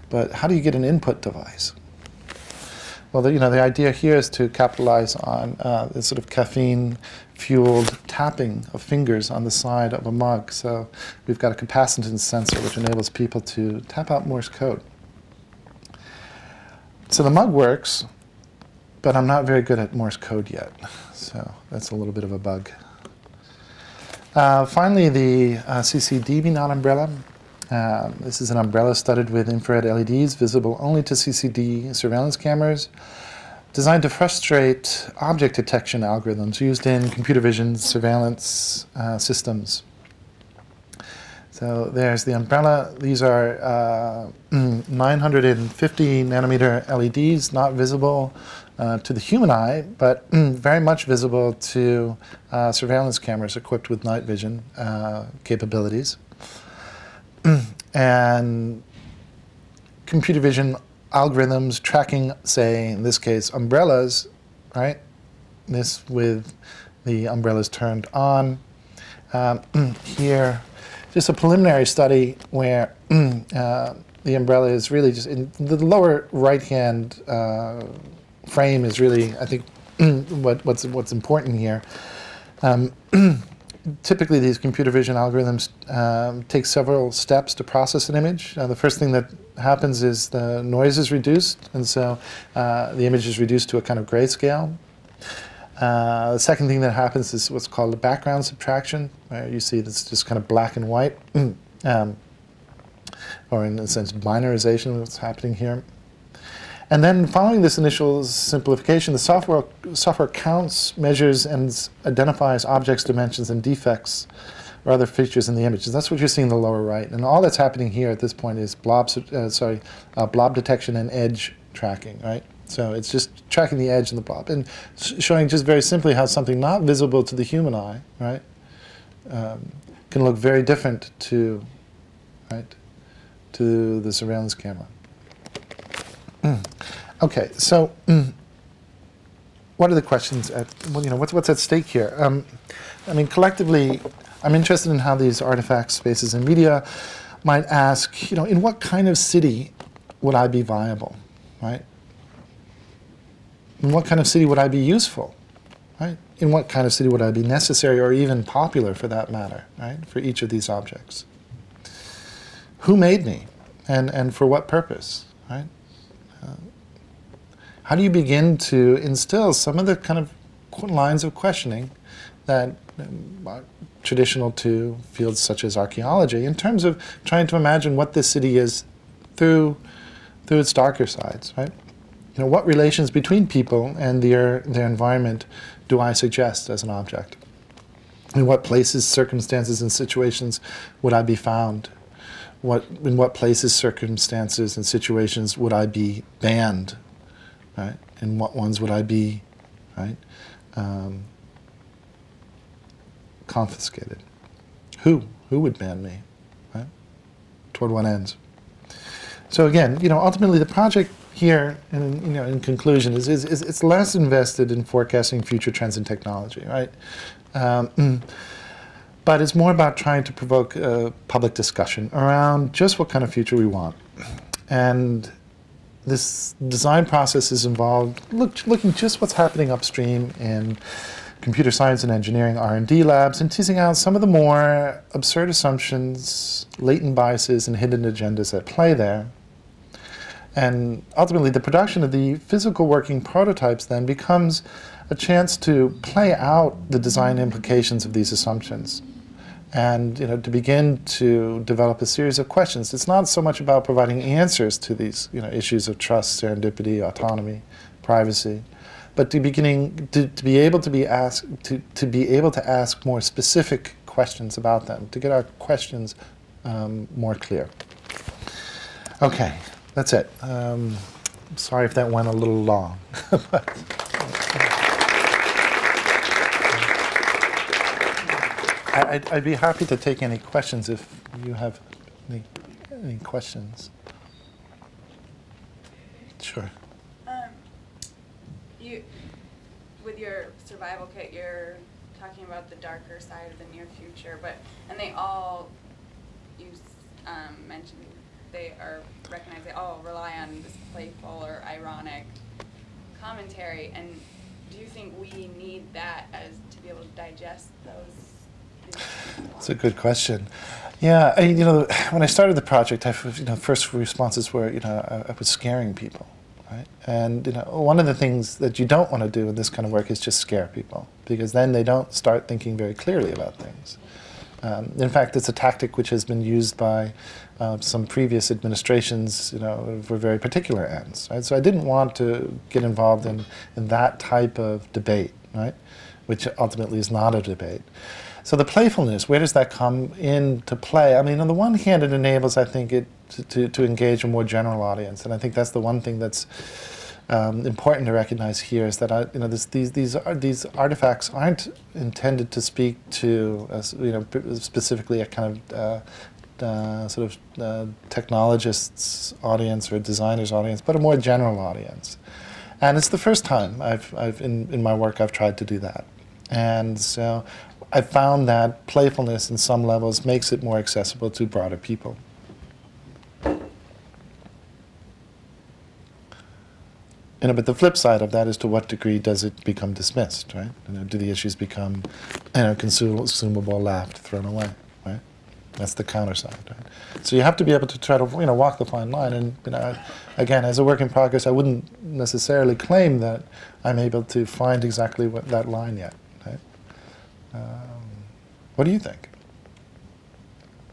[SPEAKER 2] But how do you get an input device? Well, the, you know, the idea here is to capitalize on uh, this sort of caffeine-fueled tapping of fingers on the side of a mug. So we've got a capacitance sensor which enables people to tap out Morse code. So the mug works, but I'm not very good at Morse code yet. So that's a little bit of a bug. Uh, finally, the uh, CCD not umbrella. Uh, this is an umbrella studded with infrared LEDs visible only to CCD surveillance cameras, designed to frustrate object detection algorithms used in computer vision surveillance uh, systems. So there's the umbrella. These are uh, 950 nanometer LEDs, not visible uh, to the human eye, but very much visible to uh, surveillance cameras equipped with night vision uh, capabilities. and computer vision algorithms tracking, say, in this case, umbrellas, right? This with the umbrellas turned on. Um, here, just a preliminary study where uh, the umbrella is really just in the lower right hand uh, frame is really, I think, what, what's, what's important here. Um, typically, these computer vision algorithms um, take several steps to process an image. Uh, the first thing that happens is the noise is reduced, and so uh, the image is reduced to a kind of grayscale. Uh, the second thing that happens is what's called a background subtraction, where you see this just kind of black and white, um, or in a sense binarization, what's happening here. And then following this initial simplification, the software, software counts, measures, and identifies objects, dimensions, and defects or other features in the images. That's what you're seeing in the lower right. And all that's happening here at this point is blob, uh, sorry, uh, blob detection and edge tracking, right? So it's just tracking the edge and the blob and showing just very simply how something not visible to the human eye, right, um, can look very different to, right, to the surveillance camera. Mm. Okay, so mm, what are the questions at, well, you know, what's, what's at stake here? Um, I mean, collectively, I'm interested in how these artifacts, spaces, and media might ask, you know, in what kind of city would I be viable, right? In what kind of city would I be useful? Right? In what kind of city would I be necessary or even popular for that matter, right? For each of these objects. Who made me and, and for what purpose, right? How do you begin to instill some of the kind of lines of questioning that um, are traditional to fields such as archaeology in terms of trying to imagine what this city is through, through its darker sides, right? you know, what relations between people and their, their environment do I suggest as an object? In what places, circumstances, and situations would I be found? What, in what places, circumstances, and situations would I be banned? Right? In what ones would I be right? Um, confiscated? Who? Who would ban me? Right? Toward what ends? So again, you know, ultimately the project here, in, you know, in conclusion, is, is, is, it's less invested in forecasting future trends in technology, right? Um, but it's more about trying to provoke uh, public discussion around just what kind of future we want. And this design process is involved look, looking just what's happening upstream in computer science and engineering R&D labs and teasing out some of the more absurd assumptions, latent biases, and hidden agendas at play there. And ultimately, the production of the physical working prototypes then becomes a chance to play out the design implications of these assumptions and you know, to begin to develop a series of questions. It's not so much about providing answers to these you know, issues of trust, serendipity, autonomy, privacy, but to beginning to, to be able to be asked to, to be able to ask more specific questions about them, to get our questions um, more clear. Okay, that's it. Um, sorry if that went a little long. I, I'd, I'd be happy to take any questions if you have any, any questions. Sure.
[SPEAKER 3] Um, you, with your survival kit, you're talking about the darker side of the near future, but and they all, you um, mentioned they are recognize they all rely on this playful or ironic commentary. And do you think we need that as to be able to digest those?
[SPEAKER 2] It's a good question. Yeah, I, you know, when I started the project, I, you know, first responses were, you know, I, I was scaring people, right? And you know, one of the things that you don't want to do in this kind of work is just scare people, because then they don't start thinking very clearly about things. Um, in fact, it's a tactic which has been used by uh, some previous administrations, you know, for very particular ends. Right? So I didn't want to get involved in, in that type of debate, right? Which ultimately is not a debate. So the playfulness, where does that come into play? I mean, on the one hand, it enables, I think, it to, to, to engage a more general audience, and I think that's the one thing that's um, important to recognize here is that I, you know this, these these are, these artifacts aren't intended to speak to uh, you know specifically a kind of uh, uh, sort of uh, technologists' audience or designers' audience, but a more general audience. And it's the first time I've, I've in, in my work I've tried to do that. And so I found that playfulness in some levels makes it more accessible to broader people. You know, but the flip side of that is to what degree does it become dismissed, right? You know, do the issues become, you know, consumable, laughed, thrown away, right? That's the counter side, right? So you have to be able to try to, you know, walk the fine line. And, you know, again, as a work in progress, I wouldn't necessarily claim that I'm able to find exactly what that line yet. Um, what do you think?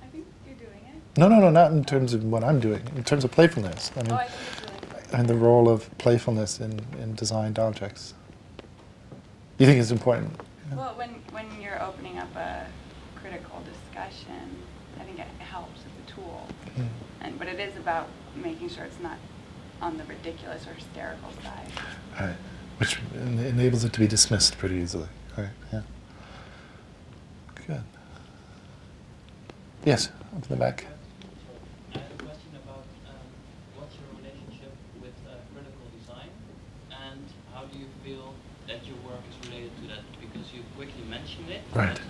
[SPEAKER 3] I think you're doing it.
[SPEAKER 2] No, no, no, not in terms of what I'm doing. In terms of playfulness. I mean,
[SPEAKER 3] oh, I think you're doing it.
[SPEAKER 2] and the role of playfulness in, in designed objects. You think it's important?
[SPEAKER 3] Well, when, when you're opening up a critical discussion, I think it helps as a tool.
[SPEAKER 2] Mm.
[SPEAKER 3] And, but it is about making sure it's not on the ridiculous or hysterical side.
[SPEAKER 2] Right. Which en- enables it to be dismissed pretty easily. Right. Yeah. Good. Yes, up in the back.
[SPEAKER 4] I have a question about um, what's your relationship with uh, critical design and how do you feel that your work is related to that? Because you quickly mentioned it.
[SPEAKER 2] Right.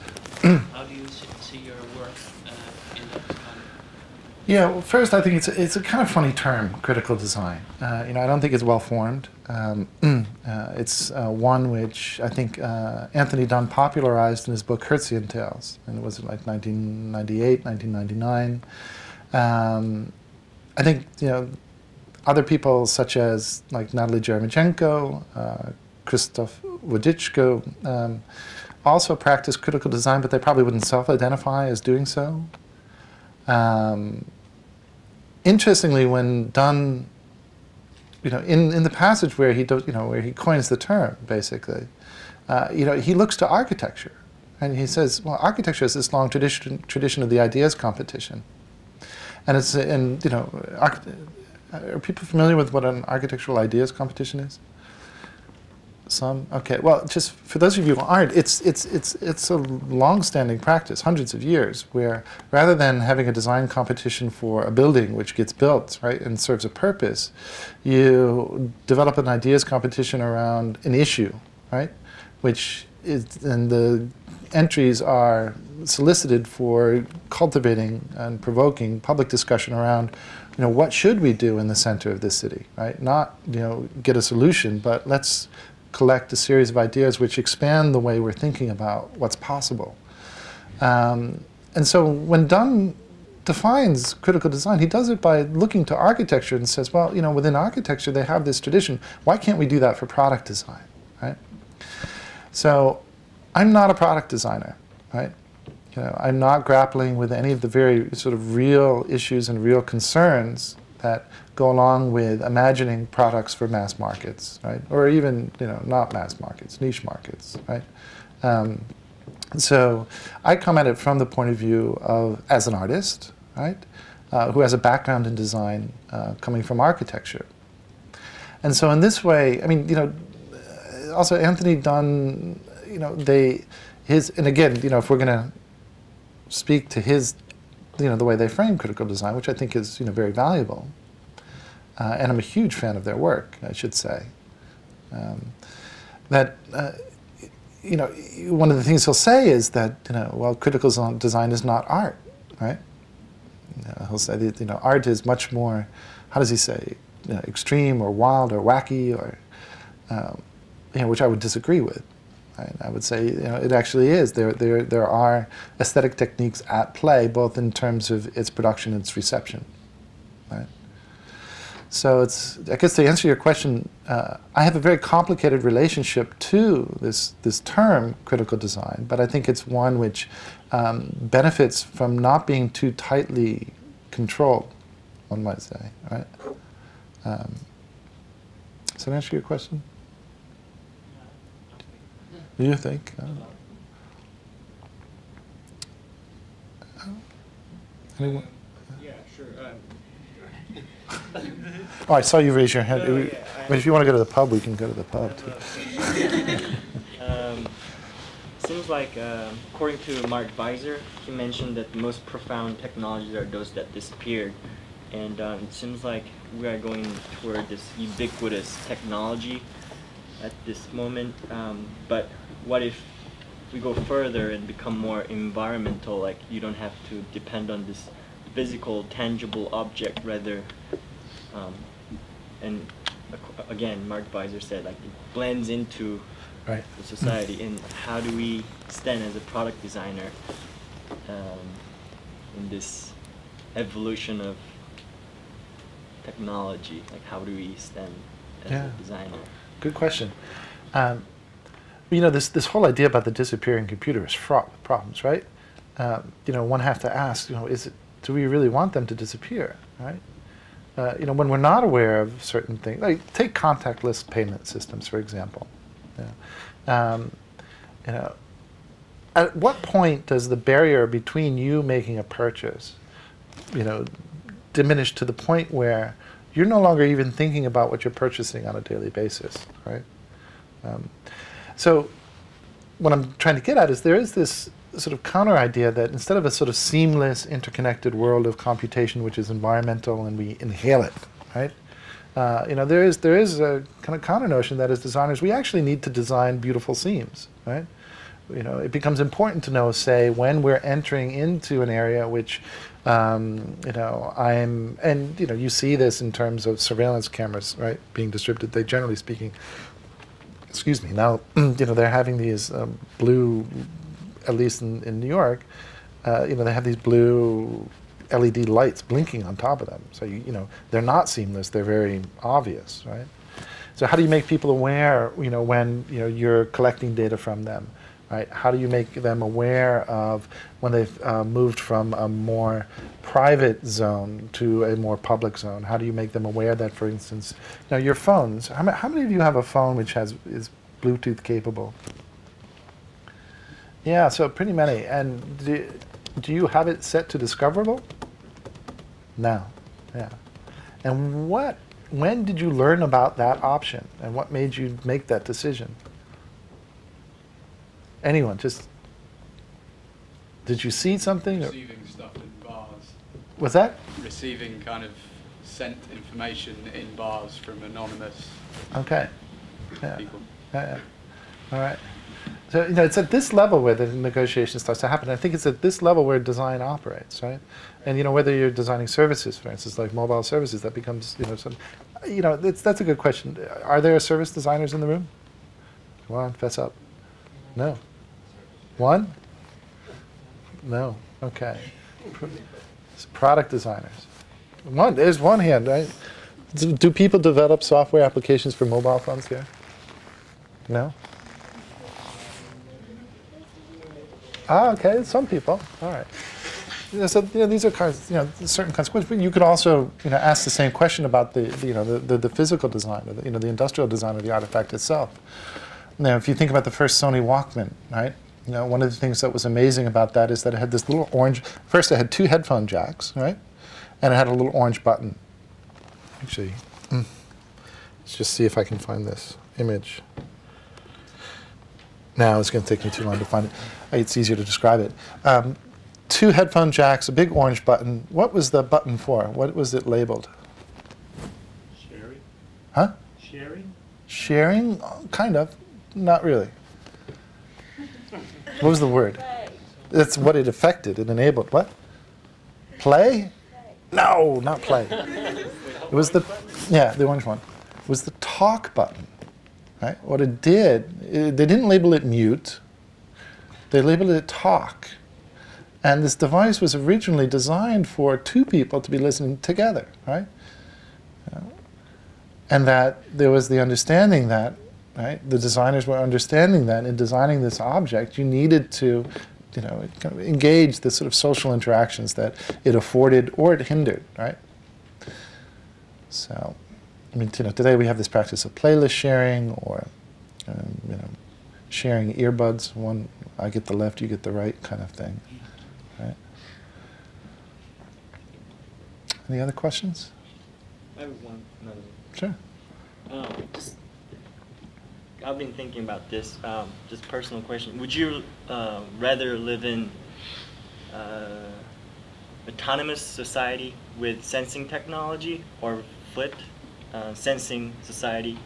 [SPEAKER 4] but how do you see, see your work uh, in that kind of
[SPEAKER 2] Yeah, well, first, I think it's a, it's a kind of funny term, critical design. Uh, you know, I don't think it's well formed. Um, uh, it's uh, one which I think uh, Anthony Dunne popularized in his book Hertzian Tales, and it was like 1998, 1999. Um, I think you know other people such as like Natalie Jeremijenko, uh, Krzysztof Wodiczko, um, also practice critical design, but they probably wouldn't self-identify as doing so. Um, interestingly, when Dunne, you know, in, in the passage where he does, you know, where he coins the term, basically, uh, you know, he looks to architecture, and he says, well, architecture has this long tradition tradition of the ideas competition, and it's and you know, are people familiar with what an architectural ideas competition is? Some okay. Well, just for those of you who aren't, it's it's it's it's a long-standing practice, hundreds of years, where rather than having a design competition for a building which gets built right and serves a purpose, you develop an ideas competition around an issue, right, which it, and the entries are solicited for cultivating and provoking public discussion around, you know, what should we do in the center of this city, right? Not, you know, get a solution, but let's collect a series of ideas which expand the way we're thinking about what's possible. Um, and so when Dunne defines critical design, he does it by looking to architecture and says, well, you know, within architecture they have this tradition. Why can't we do that for product design, right? So I'm not a product designer, right? You know, I'm not grappling with any of the very sort of real issues and real concerns that go along with imagining products for mass markets, right? Or even, you know, not mass markets, niche markets, right? Um, so I come at it from the point of view of as an artist, right, uh, who has a background in design uh, coming from architecture. And so in this way, I mean, you know, also Anthony Dunne, you know, they, his, and again, you know, if we're going to speak to his, you know, the way they frame critical design, which I think is, you know, very valuable, uh, and I'm a huge fan of their work, I should say, um, that uh, you know, one of the things he'll say is that, you know, well, critical design is not art, right? You know, he'll say that, you know, art is much more, how does he say, you know, extreme or wild or wacky or, um, you know, which I would disagree with. I would say, you know, it actually is. There, there, there are aesthetic techniques at play, both in terms of its production and its reception? So it's, I guess to answer your question, uh, I have a very complicated relationship to this, this term critical design, but I think it's one which um, benefits from not being too tightly controlled, one might say, right? Um, does that answer your question? Do you think? Uh, anyone? Oh, I saw you raise your hand. We-
[SPEAKER 5] yeah,
[SPEAKER 2] but if you want to go to the pub, we can go to the pub too.
[SPEAKER 5] um, seems like, um, according to Mark Weiser, he mentioned that the most profound technologies are those that disappeared. And um, it seems like we are going toward this ubiquitous technology at this moment. Um, but what if we go further and become more environmental? Like you don't have to depend on this physical, tangible object, rather. Um, and again, Mark Weiser said like it blends into
[SPEAKER 2] Right.
[SPEAKER 5] the society. And how do we stand as a product designer um, in this evolution of technology? Like how do we stand as
[SPEAKER 2] Yeah.
[SPEAKER 5] a designer?
[SPEAKER 2] Good question. Um, you know, this, this whole idea about the disappearing computer is fraught with problems, right? Um, you know, one has to ask, you know, is it, do we really want them to disappear, right? Uh, you know, when we're not aware of certain things, like take contactless payment systems, for example. Yeah. Um, you know, at what point does the barrier between you making a purchase, you know, diminish to the point where you're no longer even thinking about what you're purchasing on a daily basis, right? Um, so, what I'm trying to get at is there is this sort of counter idea that instead of a sort of seamless, interconnected world of computation, which is environmental and we inhale it, right? Uh, you know, there is there is a kind of counter notion that as designers we actually need to design beautiful seams, right? You know, it becomes important to know, say, when we're entering into an area which, um, you know, I'm, and you know, you see this in terms of surveillance cameras, right, being distributed. They generally speaking, excuse me, now, you know, they're having these um, blue, at least in, in New York, uh, you know, they have these blue LED lights blinking on top of them. So, you, you know, they're not seamless, they're very obvious, right? So how do you make people aware, you know, when, you know, you're collecting data from them, right? How do you make them aware of when they've uh, moved from a more private zone to a more public zone? How do you make them aware that, for instance, now your phones, how, ma- how many of you have a phone which has, is Bluetooth capable? Yeah, so pretty many. And do, do you have it set to discoverable? No. Yeah. And what, when did you learn about that option? And what made you make that decision? Anyone, just, did you see something? or-
[SPEAKER 6] Receiving stuff in bars.
[SPEAKER 2] Was that?
[SPEAKER 6] Receiving kind of sent information in bars from anonymous
[SPEAKER 2] Okay. Yeah.
[SPEAKER 6] people.
[SPEAKER 2] Yeah, yeah. All right. So you know, it's at this level where the negotiation starts to happen. I think it's at this level where design operates, right? And you know, whether you're designing services, for instance, like mobile services, that becomes you know some. You know, that's that's a good question. Are there service designers in the room? Come on, fess up. No. One? No. Okay. Product designers. One. There's one hand, right? Do people develop software applications for mobile phones here? No. Ah, okay. Some people. All right. You know, so you know, these are kinds, you know, certain consequences. But you could also, you know, ask the same question about the, the, you know, the, the, the physical design, the, you know, the industrial design of the artifact itself. Now, if you think about the first Sony Walkman, right? You know, one of the things that was amazing about that is that it had this little orange. First, it had two headphone jacks, right? And it had a little orange button. Actually, mm, let's just see if I can find this image. Now it's going to take me too long to find it. It's easier to describe it. Um, two headphone jacks, a big orange button. What was the button for? What was it labeled?
[SPEAKER 7] Sharing?
[SPEAKER 2] Huh?
[SPEAKER 7] Sharing?
[SPEAKER 2] Sharing? Kind of. Not really. What was the word? That's what it affected. It enabled. What? Play? No, not play. It was the yeah, the orange one. It was the talk button. Right? What it did, it, they didn't label it mute. They labeled it talk. And this device was originally designed for two people to be listening together, right? and that there was the understanding that right the designers were understanding that in designing this object you needed to you know kind of engage the sort of social interactions that it afforded or it hindered right so mean you know today we have this practice of playlist sharing or um, you know sharing earbuds one i get the left you get the right kind of thing right any other questions
[SPEAKER 5] I have one another.
[SPEAKER 2] sure
[SPEAKER 5] Um, just, I've been thinking about this. Um, just personal question. Would you uh, rather live in uh, autonomous society with sensing technology, or flipped uh, sensing society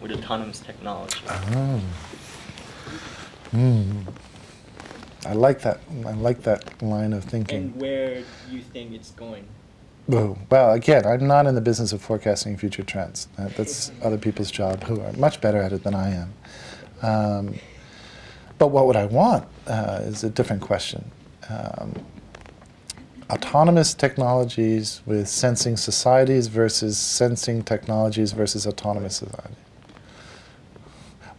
[SPEAKER 5] with autonomous technology?
[SPEAKER 2] Oh. Hmm. I like that. I like that line of thinking.
[SPEAKER 5] And where do you think it's going?
[SPEAKER 2] Whoa. Well, again, I'm not in the business of forecasting future trends. That, that's other people's job who are much better at it than I am. Um, but what would I want uh, is a different question. Um, autonomous technologies with sensing societies versus sensing technologies versus autonomous society.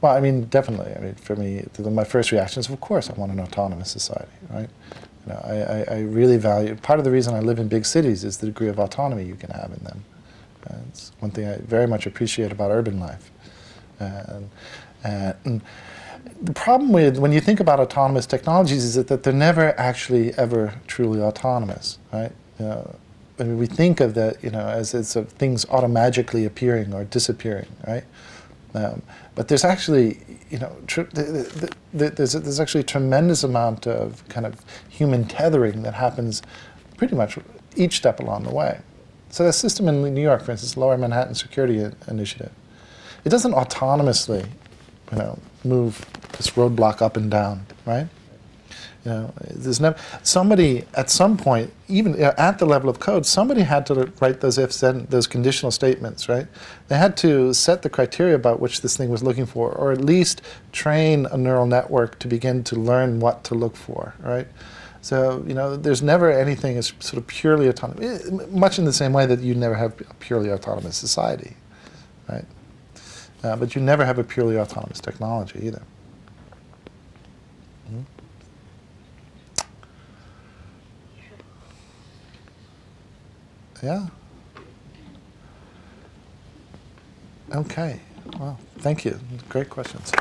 [SPEAKER 2] Well, I mean, definitely. I mean, for me, the, my first reaction is, of course, I want an autonomous society, right? You know, I, I, I really value. Part of the reason I live in big cities is the degree of autonomy you can have in them. It's one thing I very much appreciate about urban life. And, and the problem with when you think about autonomous technologies is that, that they're never actually ever truly autonomous, right? Know, I mean, we think of that, you know, as, as of things automatically appearing or disappearing, right? Um, but there's actually, you know, there's, there's actually a tremendous amount of kind of human tethering that happens pretty much each step along the way. So the system in New York, for instance, Lower Manhattan Security Initiative, it doesn't autonomously, you know, move this roadblock up and down, right? You know, there's never somebody at some point, even at the level of code, somebody had to write those ifs then those conditional statements, right? They had to set the criteria about which this thing was looking for, or at least train a neural network to begin to learn what to look for, right? So you know, there's never anything as sort of purely autonomous. eh, Much in the same way that you never have a purely autonomous society, right? Uh, but you never have a purely autonomous technology either. Mhm. Yeah. Okay. Well, thank you. Great questions.